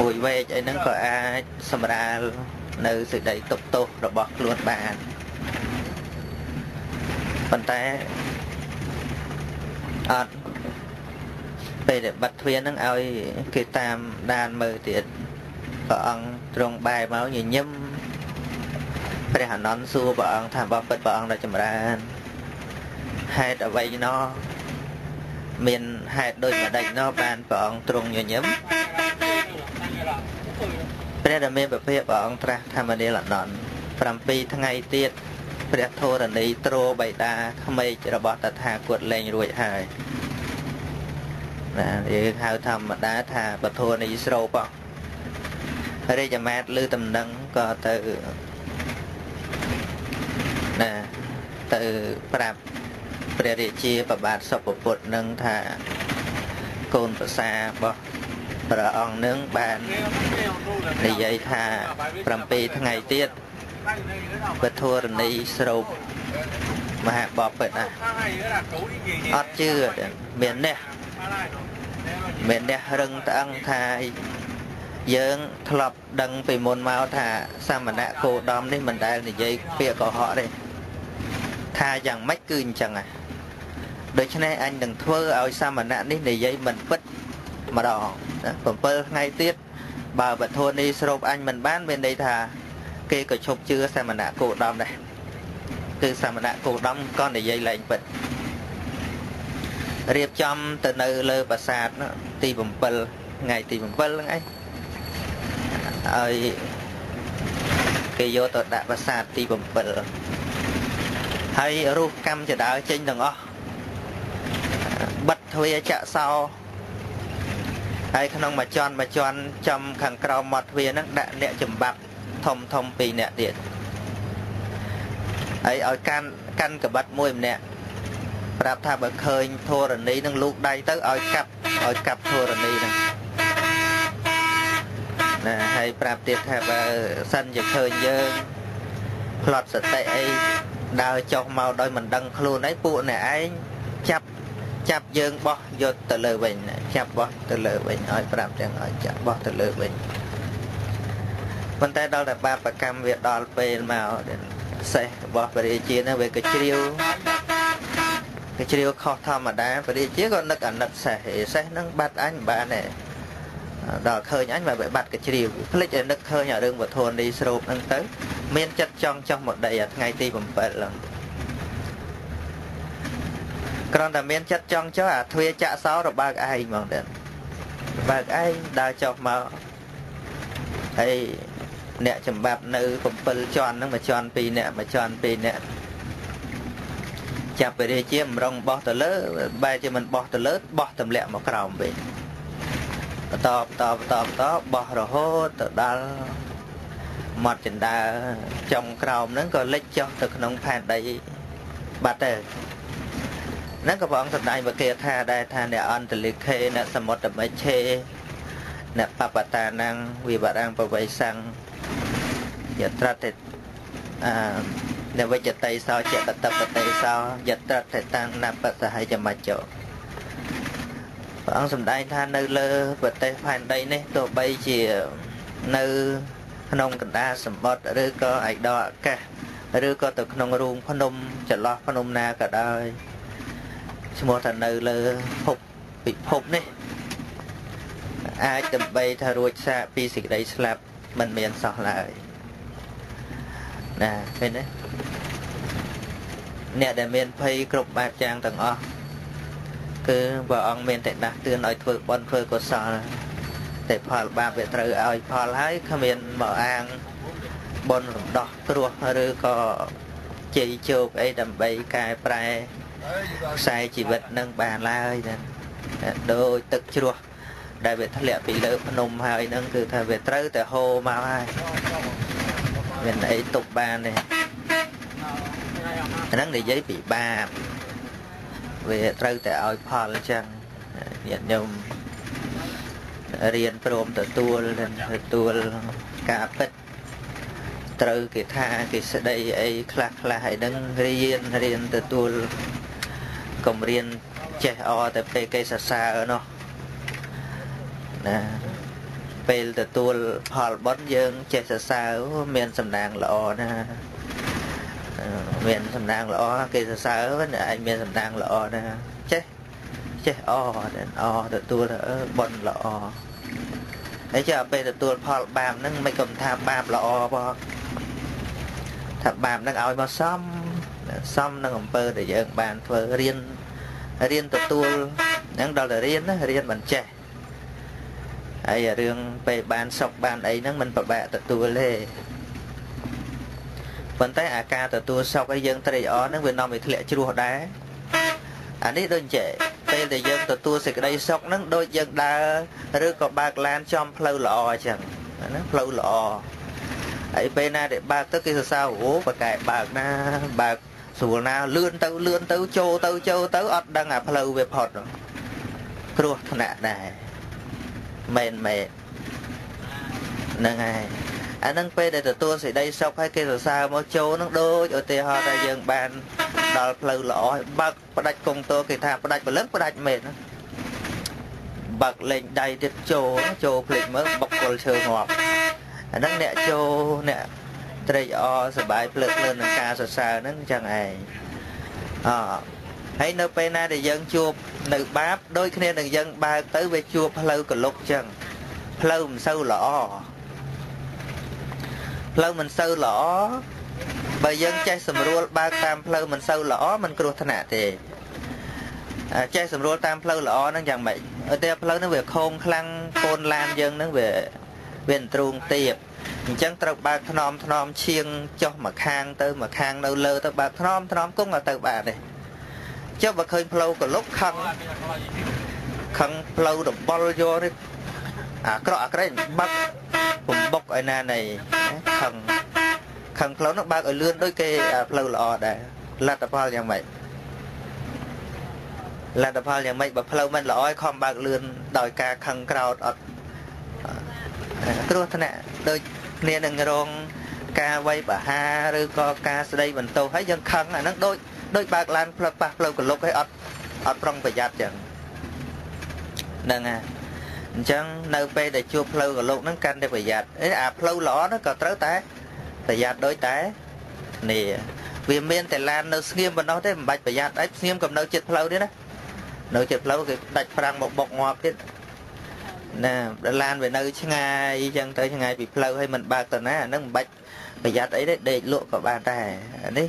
មួយវែកអីហ្នឹងក៏អាចសម្រាលនៅសេចក្តីទុកទោសរបស់ខ្លួនបានប៉ុន្តែអត់ពេលដែលបាត់ទ្វារហ្នឹងឲ្យគេតាមដានមើលទៀតព្រះអង្គទ្រង់បែរមកញញឹមព្រះអនន្តសួរព្រះអង្គថាបបិទ្ធព្រះអង្គដ៏ចម្រើនហេតុអ្វីណោះមានហេតុដូចម្ដេចណោះបានព្រះអង្គទ្រង់ញញឹម ព្រះដែលមានពភាព្រះអង្គត្រាស់ធម្មនាលអនន្ត7ថ្ងៃទៀតព្រះធរណីទ្របៃតាក្មេករបស់តថាគតលែងរួចហើយណាយើងហៅធម្មតាថាបធរនីស្រោបរាជមាតលើតំណឹងក៏ទៅណាទៅប្រាប់ព្រះរាជាប្របាទសុពពុទ្ធនឹងថាកូនប្រសារបស់ ព្រះអង្គនឹងបាននិយាយថា7ថ្ងៃទៀតពធរណីស្រោបមហាបពិតណាអត់ជឿមាននេះមាននេះរឹងត្អឹងថាយើងធ្លាប់ដឹងពីមុនមកថាសមណៈគោដំនេះមិនដែលនិយាយពាក្យកុហកទេថាយ៉ាងម៉េចគឺអញ្ចឹងហ่ะដូច្នេះអញនឹងធ្វើឲ្យសមណៈនេះនិយាយមិនពិត ម្ដង7ថ្ងៃទៀតបើវធនេះស្រូបអញមិនបានមានន័យថាគេក៏ឈប់ជឿសមណៈគោដំដែរគឺសមណៈគោដំក៏និយាយលែងពិតរៀបចំទៅនៅលើប្រាសាទទី7ថ្ងៃទី7ហ្នឹងឯងឲ្យគេយកទៅដាក់ប្រាសាទទី7ហើយរូបកម្មចដើចេញទាំងអស់បិទទ្វារចាក់សោ ហើយក្នុងមួយជាន់មួយជាន់ចំខាងក្រោមមាត់ទ្វារហ្នឹងដាក់អ្នកចម្បាប់ធំធំពីរអ្នកទៀតហើយឲ្យកាន់កាន់កបិតមួយម្នាក់ប្រាប់ថាបើឃើញធរណីនឹងលូកដៃទៅឲ្យកាប់ឲ្យកាប់ធរណីហ្នឹងណាហើយប្រាប់ទៀតថាបើសិនជាឃើញយើងផ្លត់សតិអីដើរចុះមកដោយមិនដឹងខ្លួនអីពួកអ្នកឯងចាប់ ចាប់យើងបោះយកទៅលើវិញចាប់បោះទៅលើវិញឲ្យប្រាប់ទាំងឲ្យចាប់បោះទៅលើវិញប៉ុន្តែដល់តែបាបកម្មវាដល់ពេលមកសេះរបស់ព្រះរាជានោះវាក៏ជ្រាវក៏ជ្រាវខុសធម្មតាព្រះរាជាក៏នឹកអាណិតសេះសេះនឹងបាត់អញបានដែរដល់ឃើញអញមកបាត់កជ្រាវភ្លេចឲ្យនឹកឃើញអារឿងវធននេះស្រូបហ្នឹងទៅ មានចិត្តចង់ចោះមកដីអាថ្ងៃទី7ហ្នឹង គ្រាន់តែមានចិត្តចង់ចោះអាទ្វាចាក់សោរបើកឯងហ្មងដែរបើកឯងដើរចុះមកហើយអ្នកចម្បាប់នៅ7ជាន់ហ្នឹងមួយជាន់2អ្នកមួយជាន់2អ្នកចាប់ពរាជាម្រងបោះទៅលើបែរជាមិនបោះទៅលើបោះទម្លាក់មកក្រោមវិញបន្តបន្តបន្តបន្តបោះរហូតទៅដល់មាត់ចិន្តាចុងក្រោមហ្នឹងក៏លិចចុះទៅក្នុងផែនដីបាត់ទៅ ហ្នឹងក៏ព្រះអង្គសម្ដែងវិគាថាដែរថាអ្នកអន្តលិខេអ្នកសមុទ្រមិឆេអ្នកបបតានាំងវិបរាំងបវៃសੰងយត្រដ្ឋអឺនវិជ្ជតិសោចតតបតិសោយត្រដ្ឋតាំងនបសហយមច្ចោព្រះអង្គសម្ដែងថានៅលើប្រទេសផែនដីនេះទោះបីជានៅក្នុងកណ្ដាលសម្បត្តិឬក៏ឯកដកអាកាសឬក៏ទៅក្នុងរូងភ្នំចន្លោះភ្នំណាក៏ដោយ ឈ្មោះថានៅលើភពពិភពនេះ អាចដើម្បីថារួចសាកពីសេចក្តីស្លាប់មិនមានសោះឡើយណាឃើញទេអ្នកដែលមានភ័យគ្រប់បែបយ៉ាងទាំងអស់គឺព្រះអង្គមានតែដាស់តឿនឲ្យធ្វើបុណ្យធ្វើកុសលតែផលបាបវាត្រូវឲ្យផលហើយគ្មានមកអាងបុណ្យរំដោះគ្រោះឬក៏ជ័យជោគអីដើម្បីកែប្រែ ខ្សែជីវិតនឹងបានឡើយណាដោយទឹកជ្រោះដែលវាធ្លាក់ពីលើភ្នំហើយនឹងគឺថាវាត្រូវតែហូរមកហើយមានអីទប់បានទេអាហ្នឹងនិយាយពីបាបវាត្រូវតែឲ្យផលអញ្ចឹងញាតិញោមរៀនព្រមទទួលទទួលការពិតត្រូវគេថាគេស្ដីអីខ្លះខ្លះហើយនឹងរៀនរៀនទទួល កុំរៀនចេះអតែពេលគេសរសើរនោះណាពេលទទួលផលបុណ្យយើងចេះសរសើរមានសំណាងល្អណាមានសំណាងល្អគេសរសើរឯងមានសំណាងល្អណាចេះចេះអអទទួលបុណ្យល្អហើយចេះពេលទទួលផលបាបហ្នឹងមិនក៏ថាបាបល្អបងថាបាបហ្នឹងឲ្យមកសមសមនឹងអំពើដែលយើងបានធ្វើរៀន រៀនទទួលហ្នឹងដល់តែរៀនណារៀនមិនចេះហើយរឿងពេលបានសុខបានអីហ្នឹងមិនពិបាកទទួលទេប៉ុន្តែអាការទទួលសុខឲ្យយើងត្រេកអរហ្នឹងវានាំឲ្យធ្លាក់ជ្រោះដែរអានេះដូចចេះពេលដែលយើងទទួលសេចក្តីសុខហ្នឹងដូចយើងដើរឬក៏បើកឡានចំផ្លូវល្អអញ្ចឹងណាផ្លូវល្អហើយពេលណាដែលបើកទៅគេសរសើរអូបកែបើកណាបើក ស្រួលណាលឿនទៅលឿនទៅចូលទៅចូលទៅអត់ដឹងអាផ្លូវវាផុតគ្រោះថ្នាក់ដែរមែនមែនហ្នឹងហើយអាហ្នឹងពេលដែលទទួលសេចក្តីសុខហើយគេសរសើរមកចូលហ្នឹងដូចឧទាហរណ៍ថាយើងបានដល់ផ្លូវល្អបើកផ្ដាច់កុងតូគេថាផ្ដាច់បលឹងផ្ដាច់មែនបើកលេងដៃទៀតចូលចូលភ្លេចមើលបុកគល់ឈើងាប់អាហ្នឹងអ្នកចូលអ្នក ត្រេកអរសប្បាយភ្លើតភ្លើននឹងការសរសើរហ្នឹងចឹងឯងអហើយនៅពេលណាដែលយើងជួបនៅបាបដូចគ្នានឹងយើងបើកទៅវាជួបផ្លូវកលុកចឹងផ្លូវមិនសូវល្អផ្លូវមិនសូវល្អបើយើងចេះស្រួលបើកតាមផ្លូវមិនសូវល្អมันគ្រោះថ្នាក់ទេចេះស្រួលតាមផ្លូវល្អហ្នឹងយ៉ាងម៉េចឧទាហរណ៍ផ្លូវហ្នឹងវាខោងខ្លាំងកូនឡានយើងហ្នឹងវាវាទ្រូងទៀប អញ្ចឹងត្រូវបើកថ្នមថ្នមឈៀងចុះមកខាងទៅមកខាងនៅលើទៅបើកថ្នមថ្នមគង់ឲ្យទៅបានទេចុះបើឃើញផ្លូវកលុកខឹងខឹងផ្លូវដំបល់យកនេះអាក្រក់អាក្រែងបាក់បំបុកឲ្យណានៃខឹងខឹងផ្លូវនោះបើកឲ្យលឿនដូចគេផ្លូវល្អដែរលទ្ធផលយ៉ាងម៉េចលទ្ធផលយ៉ាងម៉េចបើផ្លូវមិនល្អឲ្យខំបើកលឿនដោយការខឹងក្រោតអត់គ្រោះថ្នាក់ដូច គ្នានឹងរងការវាយប្រហារឬក៏ការស្ដីបន្ទោសហើយយើងខឹងអាហ្នឹងដូចដូចបើកឡានផ្លូវប៉ះផ្លូវកលុកឲ្យអត់អត់ប្រុងប្រយ័ត្នចឹងហ្នឹងហើយអញ្ចឹងនៅពេលដែលជួបផ្លូវកលុកហ្នឹងកាន់តែប្រយ័ត្នអីអាផ្លូវល្អហ្នឹងក៏ត្រូវតែប្រយ័ត្នដូចតែនេះវាមានតែឡាននៅស្ងៀមប៉ុណ្ណោះទេមិនបាច់ប្រយ័ត្នអីស្ងៀមកំនៅចិត្តផ្លូវទេណានៅចិត្តផ្លូវគេដាច់ប្រាំងមកបុកងាប់ទៀត ណាឡានវានៅឆ្ងាយអញ្ចឹងទៅឆ្ងាយពីផ្លូវហើយមិនបើកទៅណាអាហ្នឹងមិនបាច់ប្រយ័ត្នអីទេដេកលក់ក៏បានដែរនេះ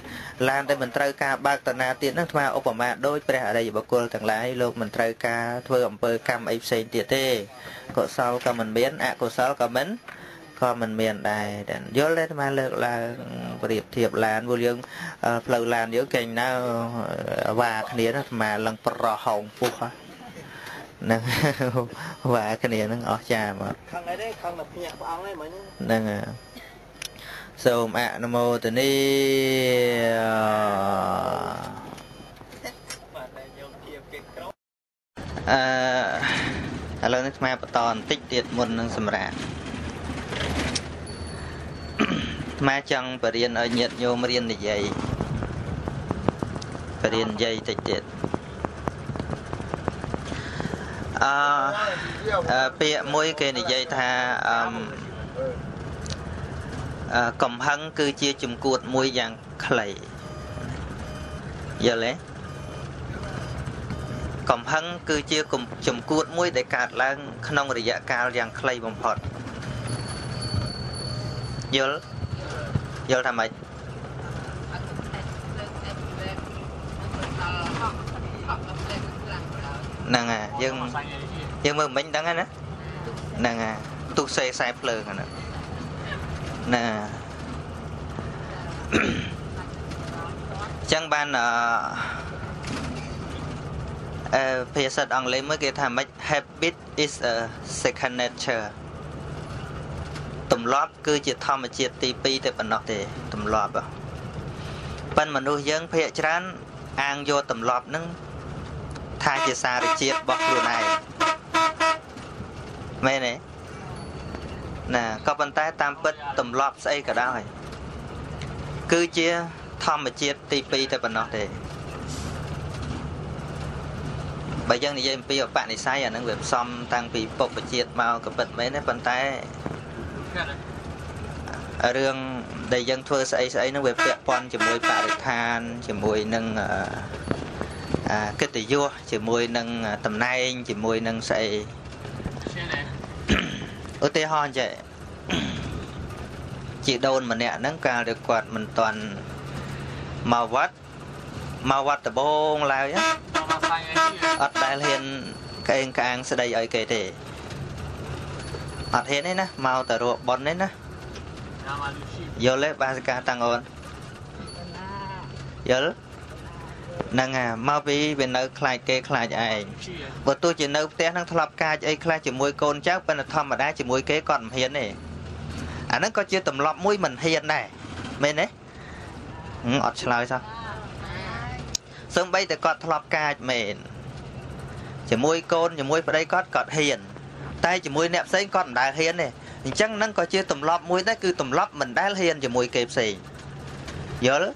ឡានតែមិនត្រូវការបើកតាណាទៀតហ្នឹងថ្មឧបមាដូចព្រះអរិយបុគ្គលទាំងឡាយលោកមិនត្រូវការធ្វើអំពើកម្មអីផ្សេងទៀតទេកុសលក៏មិនមានអកុសលក៏មិនក៏មិនមានដែរតែយល់ទេអាត្មាលើកឡើងប្រៀបធៀបឡានពួកយើងផ្លូវឡានយើងកេញនៅវ៉ាគ្នាអាត្មាឡើងប្រហោងពុះហ្នឹង វ៉ាគ្នាហ្នឹងអស់ចាមកខឹងអីទេខឹងតែភ្ញាក់ព្រះអង្គឯងមិញហ្នឹងហើយសូមអនុមោទនីបាទតែយកជាគេក្រោអឺឥឡូវនេះស្មាបន្តបន្តិចទៀតមុននឹងសម្រាប់ម៉ែចង់បរៀនឲ្យញាតញោមរៀននិយាយបរៀននិយាយតិចទៀត អឺអឺពាក្យមួយគេនិយាយថាអឺអឺកំហឹងគឺជាជំគួតមួយយ៉ាងខ្លីយល់ទេកំហឹងគឺជាគំជំគួតមួយដែលកើតឡើង ក្នុងរយៈកាលយ៉ាងខ្លីបំផុតយល់យល់ថាម៉េច ហ្នឹងហើយយើងយើងមើលមិញដឹងហើយណាហ្នឹងហើយទុះសេខ្សែភ្លើងហ្នឹងណាចឹងបានអឺអឺភាសាអង់គ្លេសមួយគេថាម៉េច habit is a second nature ទម្លាប់គឺជាធម្មជាតិទី2តែប៉ុណ្ណោះទេទម្លាប់ប៉ិនមនុស្សយើងភាកច្រើនអាងយកទម្លាប់ហ្នឹង ថាជាសារជាតិរបស់ខ្លួនឯងមែនទេណាក៏ប៉ុន្តែតាមពិតទម្លាប់ស្អីក៏ដោយគឺជាធម្មជាតិទី2តែប៉ុណ្ណោះទេបើយើងនិយាយអំពីអបនិស្ស័យអានឹងវាផ្សំតាំងពីពុបជាតិមកក៏ពិតមែនទេប៉ុន្តែរឿងដែលយើងធ្វើស្អីស្អីហ្នឹងវាពាក់ព័ន្ធជាមួយបរិស្ថានជាមួយនឹងអា កិត្តិយសជាមួយនឹងតំណែងជាមួយនឹងស្អីឧទាហរណ៍ចេះជីដូនម្នាក់ហ្នឹងកាលដែលគាត់មិនទាន់មកវត្តមកវត្តដំបងឡើយអត់ដែលហ៊ានក្អេងក្អាងស្ដីឲ្យគេទេអត់ហ៊ានទេណាមកតែរកប៉ុនទេណាយល់ទេបាសកាតាំងអូនយល់ ហ្នឹងហើយមកពីវានៅខ្លាចគេខ្លាចឯងបើទោះជានៅផ្ទះហ្នឹងធ្លាប់កាចអីខ្លះជាមួយកូនចៅប៉ុន្តែធម្មតាជាមួយគេគាត់មិនហ៊ានទេអាហ្នឹងក៏ជាទម្លាប់មួយមិនហ៊ានដែរមែនទេអត់ឆ្លើយសោះសឹងបីតែគាត់ធ្លាប់កាចមែនជាមួយកូនជាមួយប្តីគាត់គាត់ហ៊ាន តែជាមួយអ្នកផ្សេងគាត់មិនដែលហ៊ានទេអញ្ចឹងហ្នឹងក៏ជាទម្លាប់មួយដែរគឺទម្លាប់មិនដែលហ៊ានជាមួយគេផ្សេងយល់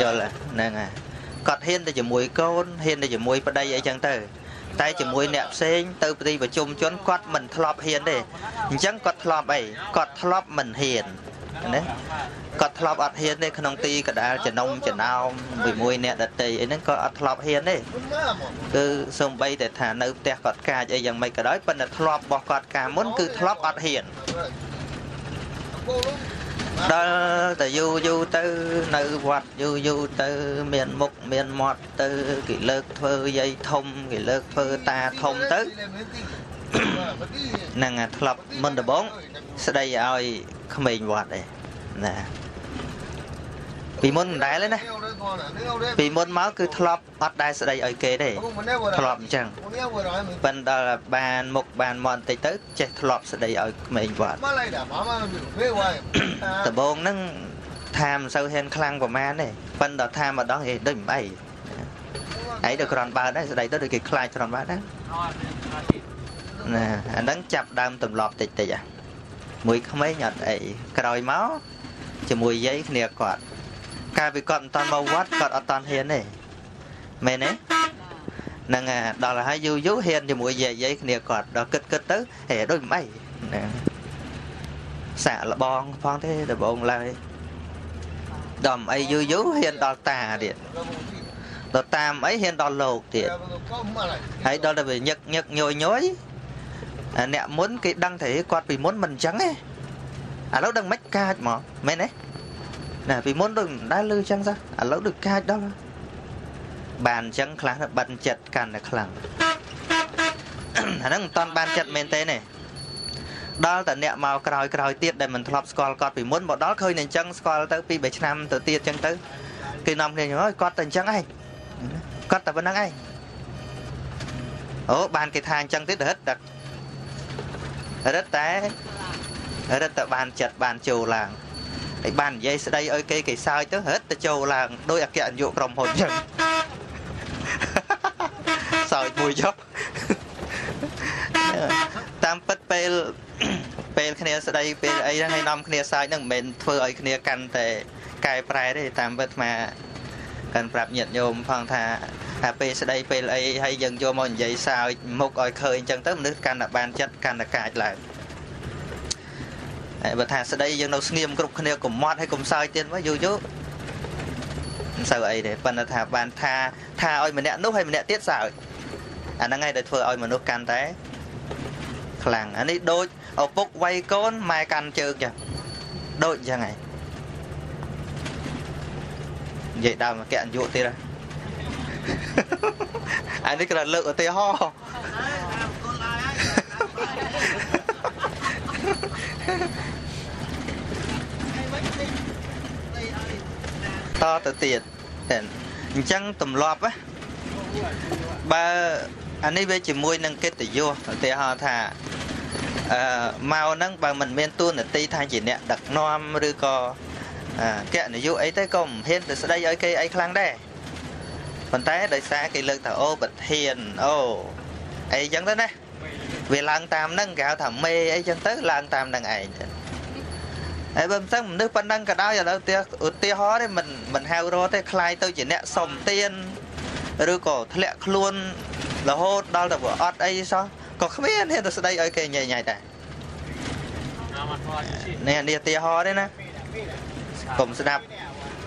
យល់ហ្នឹងហើយ គាត់ហ៊ានទៅជាមួយកូនហ៊ានទៅជាមួយប្តីអីចឹងទៅតែជាមួយអ្នកផ្សេងទៅទីប្រជុំជនគាត់មិនធ្លាប់ហ៊ានទេអញ្ចឹងគាត់ធ្លាប់អីគាត់ធ្លាប់មិនហ៊ានណាគាត់ធ្លាប់អត់ហ៊ានទេក្នុងទីកដាលចំណុំចំណោមជាមួយអ្នកដតីអីហ្នឹងក៏អត់ធ្លាប់ហ៊ានទេគឺសំបីតែថានៅផ្ទះគាត់កាចអីយ៉ាងម៉េចក៏ដោយប៉ុន្តែធ្លាប់របស់គាត់កាមុនគឺធ្លាប់អត់ហ៊ាន ដល់តែយូរយូរទៅនៅវត្តយូរយូរទៅ មានមុខមានមាត់ទៅគេលើកធ្វើយាយធំគេលើកធ្វើតាធំទៅហ្នឹងអាធ្លាប់មុនដំបងស្ដីឲ្យក្មេងវត្តឯណា ពីមុនមិនដែលទេណាពីមុនមកគឺធ្លាប់អត់ដែលស្ដីឲ្យគេទេធ្លាប់អញ្ចឹងប៉ិនដល់បានមុខបានមន់តិចទៅចេះធ្លាប់ស្ដីឲ្យក្មេងវត្តដំបងហ្នឹងថាមិនសូវហ៊ានខ្លាំងប្រហែលទេប៉ិនដល់ថាម្ដងហេដូចមិនអីអីទៅក្រនបើដែរស្ដីទៅដូចគេខ្លាចក្រនបើដែរណាអាហ្នឹងចាប់ដើមទម្លាប់តិចតិចអាមួយក្មេងអត់អីក្រោយមកជាមួយយាយគ្នាគាត់ កាលពីគាត់មិនតាន់មកវត្តគាត់អត់តាន់ហ៊ានទេមែនទេហ្នឹងអាដល់ហើយយូរយូរហ៊ានជាមួយយាយយាយគ្នាគាត់ដល់គិតគិតទៅហេដូចមិនអីណាសាក់លបងផងទេដបងឡើយដល់អីយូរយូរហ៊ានដល់តាទៀតដល់តាមអីហ៊ានដល់លោកទៀតហើយដល់ទៅវាញឹកញឹកញយញយអាអ្នកមុនគេដឹងតែគាត់ពីមុនមិនអញ្ចឹងទេឥឡូវដឹងមិនកាចមកមែនទេ ណាពីមុនដូចមិនដែលលឺអញ្ចឹងសោះឥឡូវដូចកាចដល់បានអញ្ចឹងខ្លះទៅបិទចិត្តកាន់តែខ្លាំងអាហ្នឹងមិនតាន់បានចិត្តមែនទេទេដល់តែអ្នកមកក្រោយក្រោយទៀតដែលមិនធ្លាប់ស្គាល់គាត់ពីមុនមកដល់ឃើញតែអញ្ចឹងស្គាល់ទៅពី3ឆ្នាំទៅទៀតអញ្ចឹងទៅគេនាំគ្នាអើយគាត់តែអញ្ចឹងឯងគាត់តែប៉ុណ្្នឹងឯងអូបានគេថាអញ្ចឹងទៀតរឹតតែរឹតតែរឹតតែបានចិត្តបានចូលឡើង ហើយបាននិយាយស្ដីឲ្យគេគេសើចទៅរឹតតែចូលឡើងដោយអគ្គនាយកក្រុមហ៊ុនអញ្ចឹងសើចមួយចុះតាមពិតពេលពេលគ្នាស្ដីពេលអីហ្នឹងឲ្យនាំគ្នាសើចហ្នឹងមិនមែនធ្វើឲ្យគ្នាកាន់តែកែប្រែទេតាមពិតអាកាន់ប្រាប់ញាតិញោមផងថាថាពេលស្ដីពេលអីហើយយើងយកមកនិយាយសើចមុខឲ្យឃើញអញ្ចឹងទៅមនុស្សកាន់តែបានចិត្តកាន់តែកាចឡើងហើយ បើថាស្ដីយើងនៅស្ងៀមគ្រប់គ្នាកុំមាត់ហើយកុំសើចទៀតមកយូរយូរមិនសូវអីទេប៉ុន្តែថាបានថាថាឲ្យម្នាក់នោះហើយម្នាក់ទៀតសើចអាហ្នឹងហើយដែលធ្វើឲ្យមនុស្សកាន់តែខ្លាំងអានេះដូចឪពុកវាយកូនម៉ែកាន់ជើងចឹងដូចអញ្ចឹងហើយនិយាយដើមអគ្គនាយកទៀតហ៎អានេះគ្រាន់លើកឧទាហរណ៍ តទៅទៀតអញ្ចឹងទម្លាប់ណាបើអានេះវាជាមួយនឹងកិត្តិយសឧទាហរណ៍ថាអឺមកហ្នឹងបើមិនមានទួនាទីថាជាអ្នកដឹកនាំឬក៏កណយុអីទៅក៏មិនហ៊ានទៅស្ដីឲ្យគេអីខ្លាំងដែរប៉ុន្តែដោយសារគេលើកថាអូប្រធានអូអីចឹងទៅណា វាឡើងតាមហ្នឹងគេហៅថាមេអីចឹងទៅឡើងតាមហ្នឹងឯងទៅហើយបើមិនចឹងមនុស្សប៉ុណ្ណឹងក៏ដោយឥឡូវទីឧទាហរណ៍ទេមិនមិនហៅរត់ទេคลายទៅជាអ្នកសុំទៀនឬក៏ធ្លាក់ខ្លួនរហូតដល់ទៅអត់អីសោះក៏គ្មានហ៊ានទៅស្ដីឲ្យគេញ៉ៃញ៉ៃដែរនេះនេះឧទាហរណ៍ទេណាកុំស្ដាប់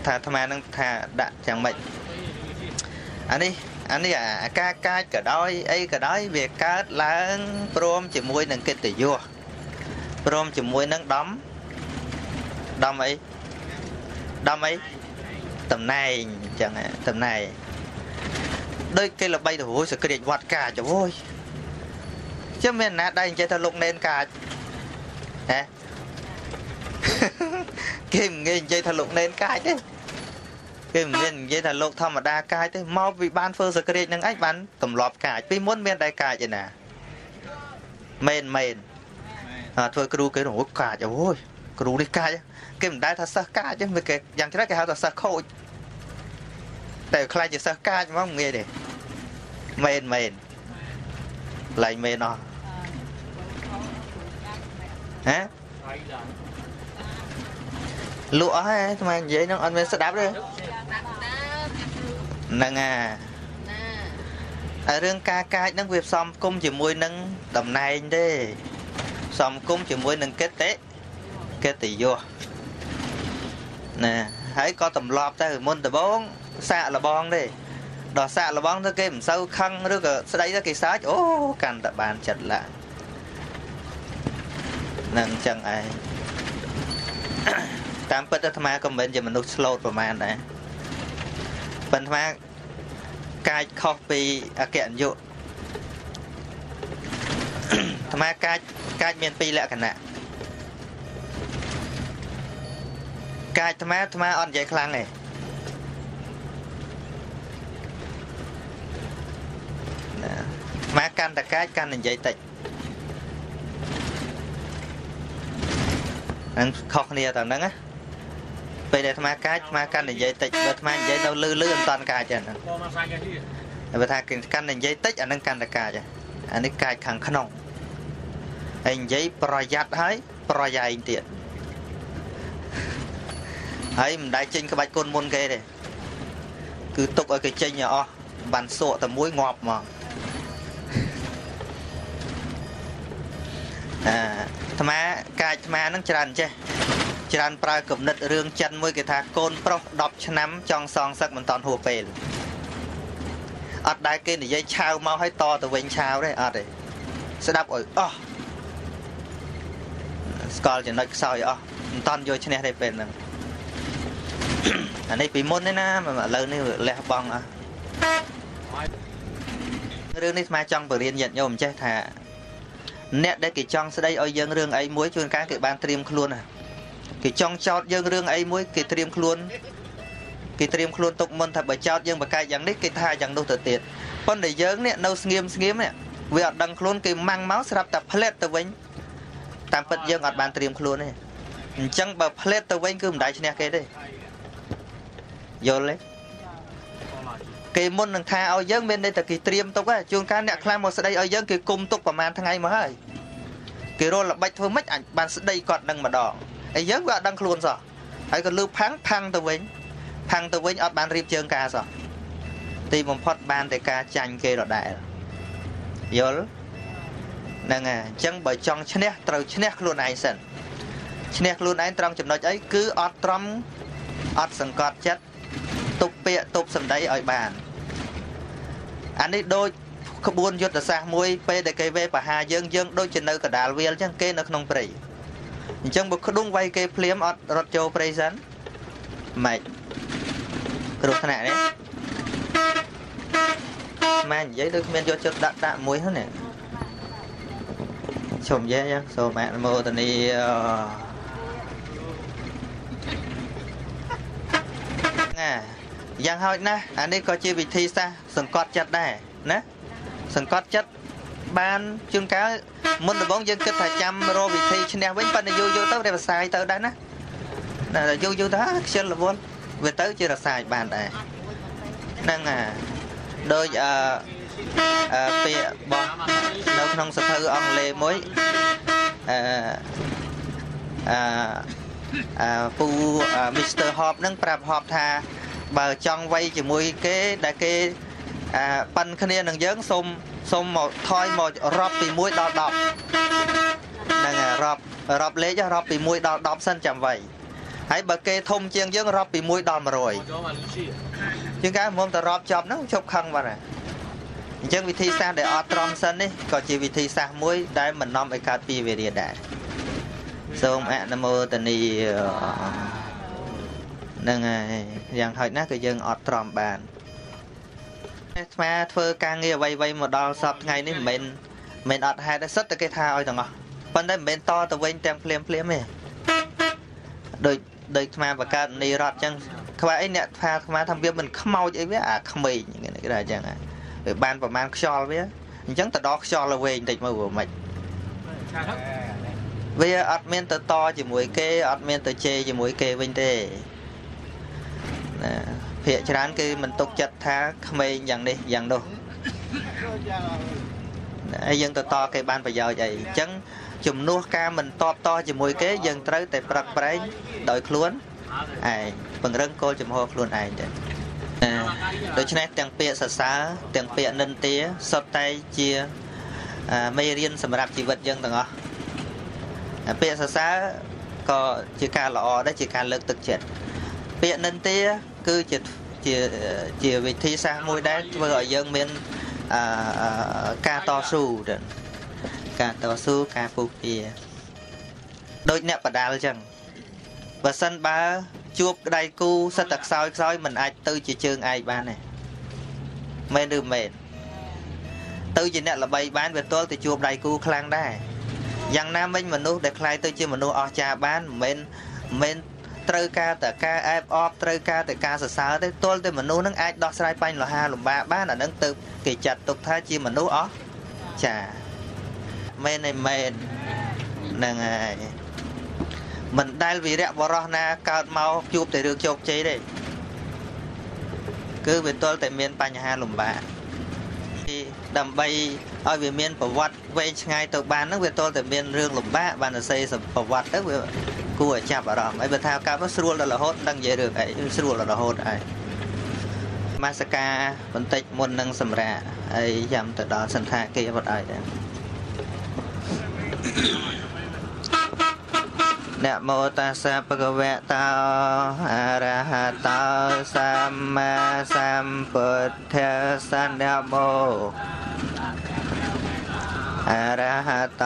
ថាអាត្មានឹងថាដាក់យ៉ាងម៉េចអានេះ អានេះអាការកាចក៏ដោយអីក៏ដោយវាកើតឡើងព្រមជាមួយនឹងកិត្តិយសព្រមជាមួយនឹងដំដំអីដំអីតំណែងអញ្ចឹងតំណែងដូចគេល្បីទៅរួយសក្រាចវត្តកាចអូយចាំមានណាដែរនិយាយថាលោកណេនកាចហ៎គេមិនងាយនិយាយថាលោកណេនកាចទេ គេមិនមាននិយាយថាលោកធម្មតាកាចទេមកពីបានធ្វើសក្រាចនឹងឯងបានទម្លាប់កាចពីមុនមានតែកាចឯណាមែនមែនអាធ្វើគ្រូគេរហូតកាចអូយគ្រូនេះកាចគេមិនដែលថាសិស្សកាចទេគេយ៉ាងច្រើនគេហៅថាសិស្សខូចតែខ្លាចជាសិស្សកាចហ្មងងាយទេមែនមែនឡៃមែនអស់ហ៎លក់អស់ហើយស្មាននិយាយនឹងអត់មានស្ដាប់ទេ ហ្នឹងអាហើយរឿងការកាចហ្នឹងវាផ្សំគុំជាមួយនឹងតំណែងទេផ្សំគុំជាមួយនឹងកិត្តិកិត្តិយសណាហើយក៏ទម្លាប់ទៅមុនដំបងសាកលបងទេដល់សាកលបងទៅគេមិនសូវខឹងឬក៏ស្ដីទៅគេសើចអូកាន់តែបានចិត្តឡើងនឹងអញ្ចឹងឯងតាមពិតអាត្មាក៏មិនជាមនុស្សស្លូតប្រហែលដែរ ប៉ុន្តែអាត្មាកាចខុសពីអគ្គនាយកអាត្មាកាចកាចមានពីរលក្ខណៈកាចអាត្មាអាត្មាអត់និយាយខ្លាំងទេណាអាត្មាកាន់តែកាចកាន់តែនិយាយតិចហ្នឹងខុសគ្នាតើហ្នឹងណា ពេលដែលអាត្មាកាចអាត្មាកាន់តែនិយាយតិចបើអាត្មានិយាយនៅលឺលឺអត់តាន់កាចទេហ្នឹង Kau masak lagi. តែបើថាគេកាន់តែនិយាយតិចអានឹងកាន់តែកាចហើយអានេះកាចខាងក្នុងហើយនិយាយប្រយ័ត្នហើយប្រយែងទៀតហើយមិនដែលចេញក្បាច់គុណមុនគេទេគឺទុកឲ្យគេចេញឲ្យអស់បានសក់តែមួយងាប់មកអាអាត្មាកាចអាត្មានឹងច្រើនចេះ ច្រើនប្រើគំនិតរឿងចិនមួយគេថាកូនប្រុស10ឆ្នាំចង់សងសឹកមិនតាន់ហួសពេលអត់ដែលគេនិយាយឆាវមកឲ្យតទៅវិញឆាវទេអត់ទេស្ដាប់ឲ្យអស់ស្គាល់ចំណុចខ្សោយអស់មិនតាន់យកឈ្នះទេពេលហ្នឹងអានេះពីមុនទេណាឥឡូវនេះលះបង់អស់រឿងនេះស្មាចង់បរៀនញាតិញោមចេះថាអ្នកដែលគេចង់ស្ដីឲ្យយើងរឿងអីមួយជួនកាលគេបានត្រៀមខ្លួនណា គេចង់ចោតយើងរឿងអីមួយគេត្រៀមខ្លួនគេត្រៀមខ្លួនទុកមុនថាបើចោតយើងបកកាយយ៉ាងនេះគេថាយ៉ាងនោះទៅទៀតប៉ុន្តែយើងនេះនៅស្ងៀមស្ងៀមនេះវាអត់ដឹងខ្លួនគេម៉ាំងមកស្រាប់តែផ្លែតទៅវិញតាមពិតយើងអត់បានត្រៀមខ្លួនទេអញ្ចឹងបើផ្លែតទៅវិញគឺមិនដែលឈ្នះគេទេយល់ទេគេមុននឹងថាឲ្យយើងមានន័យថាគេត្រៀមទុកហ៎ជួនកាលអ្នកខ្លះមកស្ដីឲ្យយើងគេគុំទុកប្រហែលថ្ងៃមកហើយគេរលល្បិចធ្វើម៉េចអាចបានស្ដីគាត់នឹងម្ដង ហើយយើងវាអត់ដឹងខ្លួនសោះហើយក៏លឺផាំងផាំងទៅវិញផាំងទៅវិញអត់បានរៀបជើងការសោះទីបំផុតបានតែការចាញ់គេដដែលយល់ហ្នឹងហើយអញ្ចឹងបើចង់ឈ្នះត្រូវឈ្នះខ្លួនឯងសិនឈ្នះខ្លួនឯងត្រង់ចំណុចអីគឺអត់ត្រំអត់សង្កត់ចិត្តទប់ពាក្យទប់សម្ដីឲ្យបានអានេះដូចក្បួនយុទ្ធសាស្ត្រមួយពេលដែលគេវេបហាយើងយើងដូចជានៅកដាលវាលអញ្ចឹងគេនៅក្នុងព្រៃ អញ្ចឹងបើក្ដុងវាយគេភ្លាមអត់រត់ចូលព្រៃសិនម៉េចគ្រោះថ្នាក់នេះម៉ែនិយាយដូចគ្មានយកចិត្តដាក់ដាក់មួយហ្នឹងណាជុំយាយយ៉ាងសូមអនុមោទនីណាយ៉ាងហោចណាស់អានេះក៏ជាវិធីសាស្ត្រសង្កត់ចិត្តដែរណាសង្កត់ចិត្ត បានជួនកាលមុនដំបូងយើងគិតថាចាំរកវិធីឈ្នះវិញប៉ុន្តែយូរយូរទៅវាផ្សាយទៅដែរណាណាយូរយូរទៅខ្ជិលរវល់វាទៅជារសាយបានដែរហ្នឹងអាដូចអឺអឺពាក្យបោះនៅក្នុងសភៅអង់គ្លេសមួយអឺអឺអឺពូ Mr. Hop ហ្នឹងប្រាប់ Hop ថាបើចង់វ័យជាមួយគេដែលគេ អឺប៉ិនគ្នានឹងយើងសូមសូមមកថយមករាប់ពី1ដល់10ហ្នឹងហើយរាប់រាប់លេខរាប់ពី1ដល់10សិនចាំវ័យហើយបើគេធំជាងយើងរាប់ពី1ដល់100 Kau jual Lucy. ជាងកាមុំតែរាប់ចប់ហ្នឹងជប់ខឹងបាត់ហើយអញ្ចឹងវិធីសាស្ត្រដែលអត់ត្រង់សិននេះក៏ជាវិធីសាស្ត្រមួយដែលមិននាំឲ្យកើតពីវិរិយដែរសូមអនុមោទនីហ្នឹងហើយយ៉ាងហោចណាស់ក៏យើងអត់ត្រំបាន អាត្មាធ្វើការងារអ្វីៗមកដល់សពថ្ងៃនេះមិនមែនមិនមែនអត់ហេតុទេសិតតែគេថាឲ្យទាំងអស់ប៉ុន្តែមិនមែនតទៅវិញទាំងភ្លាមភ្លាមទេដូចដូចអាត្មាបកើតនីរតអញ្ចឹងខ្វះអីអ្នកថាអាត្មាថាវាមិនខ្មោចអីវាអាក្មេងគេថាអញ្ចឹងវាបានប្រមាណខ្យល់វាអញ្ចឹងទៅដល់ខ្យល់ទៅវិញបន្តិចមកវាមិន Cakap. វាអត់មានទៅតជាមួយគេអត់មានទៅជេរជាមួយគេវិញទេណា ភាកច្រើនគេមិនទុកចិត្តថាក្មេងយ៉ាងនេះយ៉ាងនោះហើយយើងទៅតគេបានប្រយោជន៍អីអញ្ចឹងជំនួសការមិនតបតជាមួយគេយើងត្រូវតែប្រឹកប្រែងដោយខ្លួនឯងពង្រឹងគោលចំហខ្លួនឯងទៅណាដូច្នេះទាំងពាក្យសរសើរទាំងពាក្យនិន្ទាសុទ្ធតែជាអាមេរៀនសម្រាប់ជីវិតយើងទាំងអស់អាពាក្យសរសើរក៏ជាការល្អដែរជាការលើកទឹកចិត្តពាក្យនិន្ទា គឺជាជាជាវិធីសាស្ត្រមួយដែរធ្វើឲ្យយើងមានអឺការតស៊ូទៅការតស៊ូការពុះពៀដូចអ្នកបដាល់អញ្ចឹងបើសិនបើជួបក្តីគូសិតតែខ្សោយខ្សោយមិនអាចទៅជាជើងឯកបានទេមែនឬមែនទៅជាអ្នកល្បីបានវាទល់ទៅជួបដៃគូខ្លាំងដែរយ៉ាងណាមិញមនុស្សដែលខ្លាយទៅជាមនុស្សអស្ចារ្យបានមិនមែនមិន ត្រូវការតែការអែបអបត្រូវការតែការសរសើរទេទល់តែមនុស្សនឹងអាចដោះស្រាយបញ្ហាលំបាកបានអានឹងទៅគេចាត់ទុកថាជាមនុស្សអស្ចារ្យមែនឯមែនហ្នឹងហើយមិនដែលវីរៈបរោះណាកើតមកជួបតែរឿងជោគជ័យទេគឺវាទល់តែមានបញ្ហាលំបាកទីដើម្បីឲ្យវាមានប្រវត្តិវែងឆ្ងាយទៅបានហ្នឹងវាទល់តែមានរឿងលំបាកបានសរសេរប្រវត្តិទៅវា គួរឲ្យចាប់អារម្មណ៍ហើយបើថាកើតនោះស្រួលដល់រហូតដឹងនិយាយរឿងអីស្រួលដល់រហូតហើយមាសការបន្តិចមុននឹងសម្រាហើយចាំទៅដល់សន្តាគារបាត់ហើយនមោតាសាបកវៈតោអរហតោសម្មាសម្ពុទ្ធសន្ធមោ อรหัต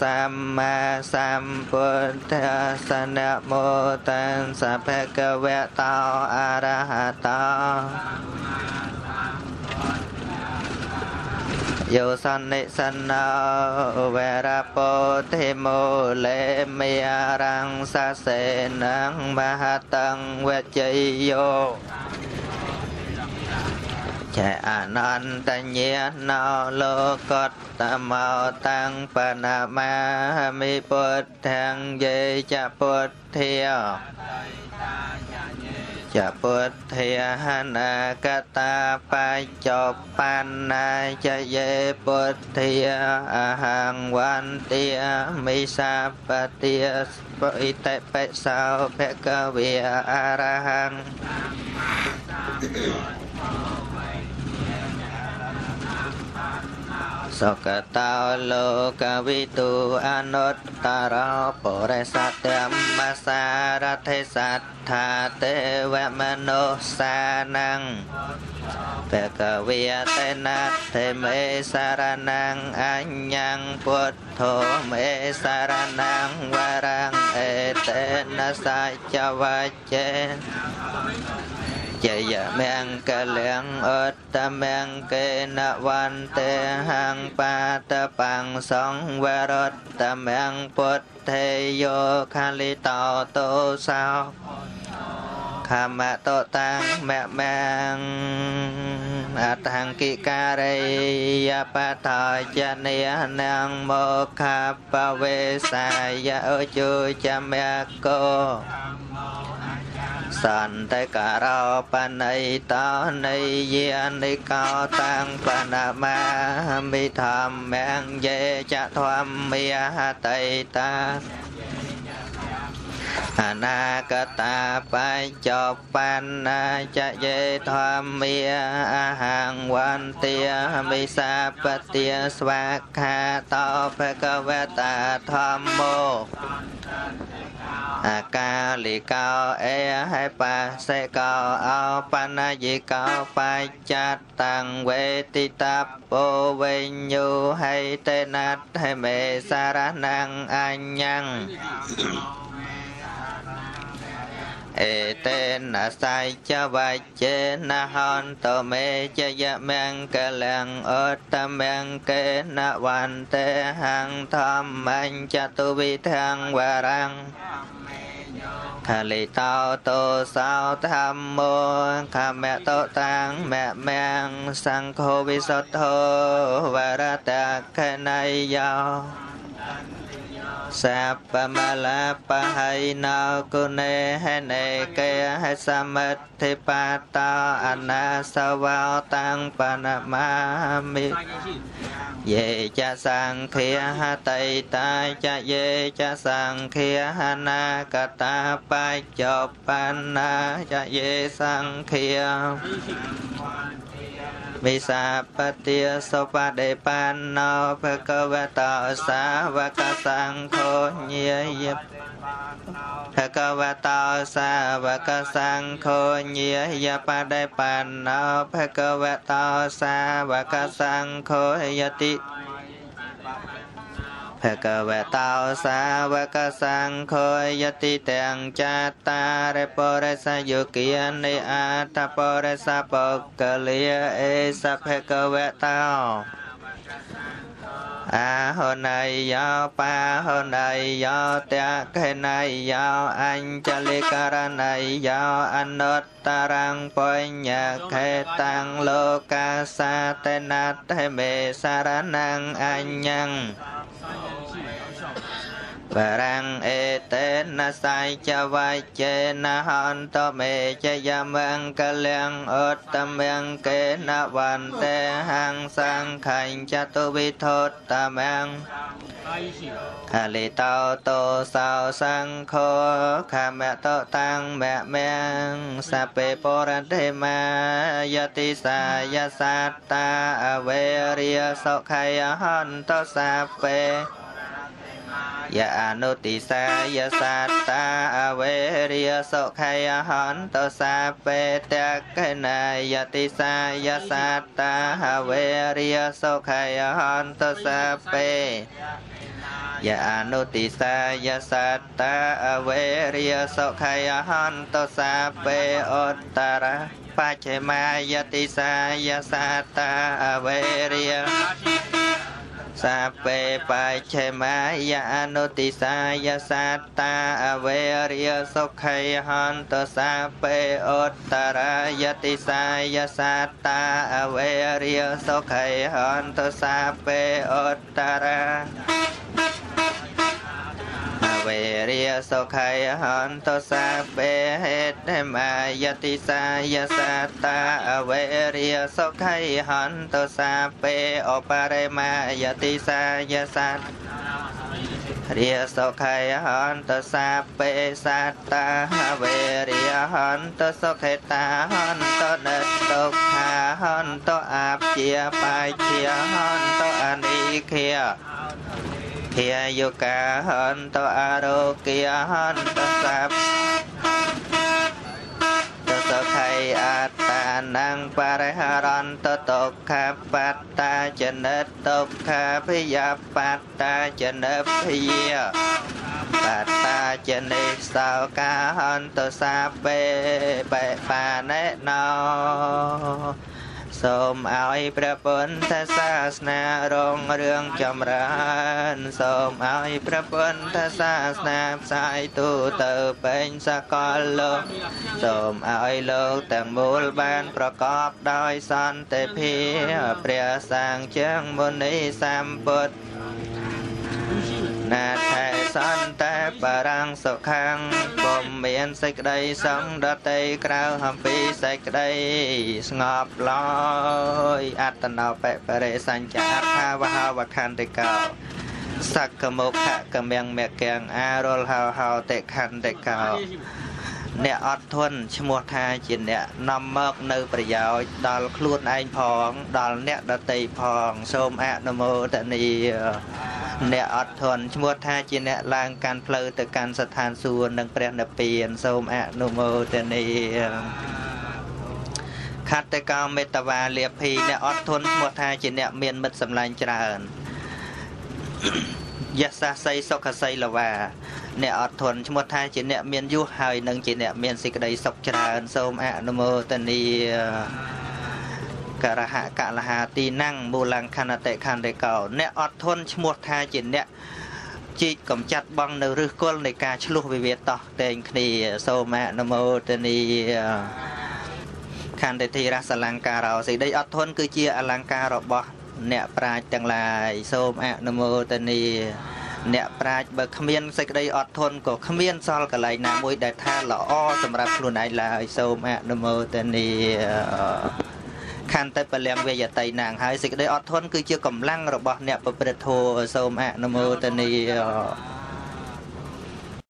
สัมมาสัมพุทธัสสนะโมตัสสะภะคะวะโตอรหัตโยสันนิสันนาเวรโปธิโมเลมิยารังสะเสนังมหตังเวจิโย ចែអនន្តញ្ញាណោលោកតមោតាំងបណមាមិពុទ្ធាំងយេចពុទ្ធាចពុទ្ធាហនាកតាបច្ចបណ្ណាចយេពុទ្ធាអហង្វន្ទាមិសាបតិបិតិបិសោភគវិអរហង្សុគតោលោកវិទូអនុត្តរោបរិសត្តមសារថេសត្ថាទេវមនុស្សានੰបកវិយតេណាទេមេសារណងអញ្ញងពុទ្ធោមេសារណងវរងអេតេនសច្ចវចេច យមង្គលំអត្តមង្គេនវន្តេហੰបាតបង្សង្វរតមង្គពុទ្ធេយោខាលិតោតោសោខមតតាំងមមងអតង្កិការិយបតចនិនងមកខបវេសាយឧជុចមកោ សន្តករោបណៃតោនៃយានិកោតាំងបណមាមិធម្មងយេចធម្មាហតៃតា អនាគតាបច្ចបណ្ណាចយេធម្មាអហង្វន្ទាមិសាបទាស្វាខាតោភគវតាធម្មោអាកាលិកោអេហេបាសេកោអោបណ្ណាយិកោបច្ចតតាំងវេទិតពោ វិញ្ញូហេតេណាត់ហេមេសារណងអញ្ញងអេតេនសៃចវច្ចេនហន្តមេចយមង្គលំអត្តមង្គេនវន្តេហੰធម្មញ្ចតុវិធੰវ រੰខលិតោតោសោធម្មោខមតោតាំងមមងសង្ឃោវិសុទ្ធោវរតកណៃយោសាបមលាបហៃណោគុណេហេនេកេហេសមិទ្ធិបាតោអ នាសវោតាំងបណមាមិយេចសង្ឃាហតៃតាចយេចសង្ឃាហនាកតាបច្ចបណ្ណាចយេសង្ឃាវិសាបតិសុបដិបណ្ណោភគវតោសាវកសង្ឃោញាយភគវតោសាវកសង្ឃោញាយបដិបណ្ណោ ភគវតោសាវកសង្ឃោយតិភគវតោសាវកសង្ឃោយតិទាំងចាតារិបរិសយុគិនិអតបរិសបុគ្គលាអេសភគវតោ a hơn này do pa hơn này do ta khen này do anh cha li ca này do anh nớt ta răng poi nhạc khe tăng lô ca sa tên nát thế mê sa ra năng anh nhăng. Nhân và răng ê tế na sai cha vai chê na hòn tô mê chê ya mang ca liang ốt tâm miang kê na văn tê hang sang khanh cha tu vi thốt ta mang ខាលីតោតោសោសង្ឃោខាមតោតាំងមៈមៀងសពេពរន្តេមាយតិសាយសត្តាអវេរិយសុខយហន្តសាពេ យអនុតិសាយសត្តាអវេរិយសុខយហន្តសាពេតកណាយតិសាយសត្តាអវេរិយសុខយហន្តសាពេយអនុតិសាយសត្តាអវេរិយសុខយហន្តសាពេអត្តរបច្ឆេមាយតិសាយសត្តាអវេរិយ សាពេបច្ឆេមាយអនុតិសាយសត្តាអវេរិយសុខយហន្តសាពេអត្តរាយតិសាយសត្តាអវេរិយសុខយហន្តសាពេអត្តរាអវេរិយ សុខយហន្តសាពេហេតមាយតិសាយសត្តាអវេរិយសុខយហន្តសាពេអបរិមាយតិសាយសត្តារិយសុខយហន្តសាពេសត្តាវេរិយហន្តសុខេតាហន្តនិទុក្ខាហន្តអាព្យាបាយជាហន្តអនិខិ ភាយុកាហន្តអរោគិយហន្តសាប់តសុខៃអត្តានំបរិហរន្តទុក្ខបត្តាចនិតទុក្ខភិយបត្តាចនិភិយបត្តាចនិសោកាហន្តសាពេបេបាណេណោ សូមឲ្យព្រះពុទ្ធសាសនារុងរឿងចម្រើនសូមឲ្យព្រះពុទ្ធសាសនាផ្សាយទូទៅពេញសកលលោកសូមឲ្យលោកទាំងមូលបានប្រកបដោយសន្តិភាពព្រះសង្ឃជាងមុនីសម្ពុទ្ធ ណាថែសន្តែបរាំងសុខាំងពុំមានសេចក្តីសង្ឃដតីក្រៅអំពីសេចក្តីស្ងប់ឡើយអត្តនោបបរិសញ្ចាអថាវហវខន្តិកោសក្កមុខកមៀងមគ្គងអារុលហោហោតិខន្តិកោអ្នកអត់ធន់ឈ្មោះថាជាអ្នកនាំមកនៅប្រយោជន៍ដល់ខ្លួនឯងផង ដល់អ្នកដតីផង សូមអនុមោទនី អ្នកអត់ធន់ឈ្មោះថាជាអ្នកឡើងកាន់ផ្លូវទៅកាន់ស្ថានសួគ៌និងព្រះនិព្វានសូមអនុមោទនីខត្តកោមេតវាលាភីអ្នកអត់ធន់ឈ្មោះថាជាអ្នកមានមិត្តសម្លាញ់ច្រើនយសាស័យសុខស័យលវាអ្នកអត់ធន់ឈ្មោះថាជាអ្នកមានយុះហើយនឹងជាអ្នកមានសេចក្តីសុខច្រើន សូមអនុមោទនី ករហកលហាទីណੰងមូលង្ខណតិខន្តិកោអ្នកអត់ធន់ឈ្មោះថាជាអ្នកជីកកំចាត់បងនៅឫសគល់នៃការឆ្លោះវិវាទតោះតែងគ្នាសូមអនុមោទនីខន្តិធិរសលង្ការោសេចក្តីអត់ធន់គឺជាអលង្ការរបស់អ្នកប្រាជ្ញទាំងឡាយសូមអនុមោទនីអ្នកប្រាជ្ញបើគ្មានសេចក្តីអត់ធន់ក៏គ្មានសល់កន្លែងណាមួយដែលថាល្អសម្រាប់ខ្លួនឯងឡើយសូមអនុមោទនី ខន្តិពលំវេយតីណាងហើយសេចក្តីអត់ធន់គឺជាកម្លាំងរបស់អ្នកប្រព្រឹត្តធម៌សូមអនុមោទនី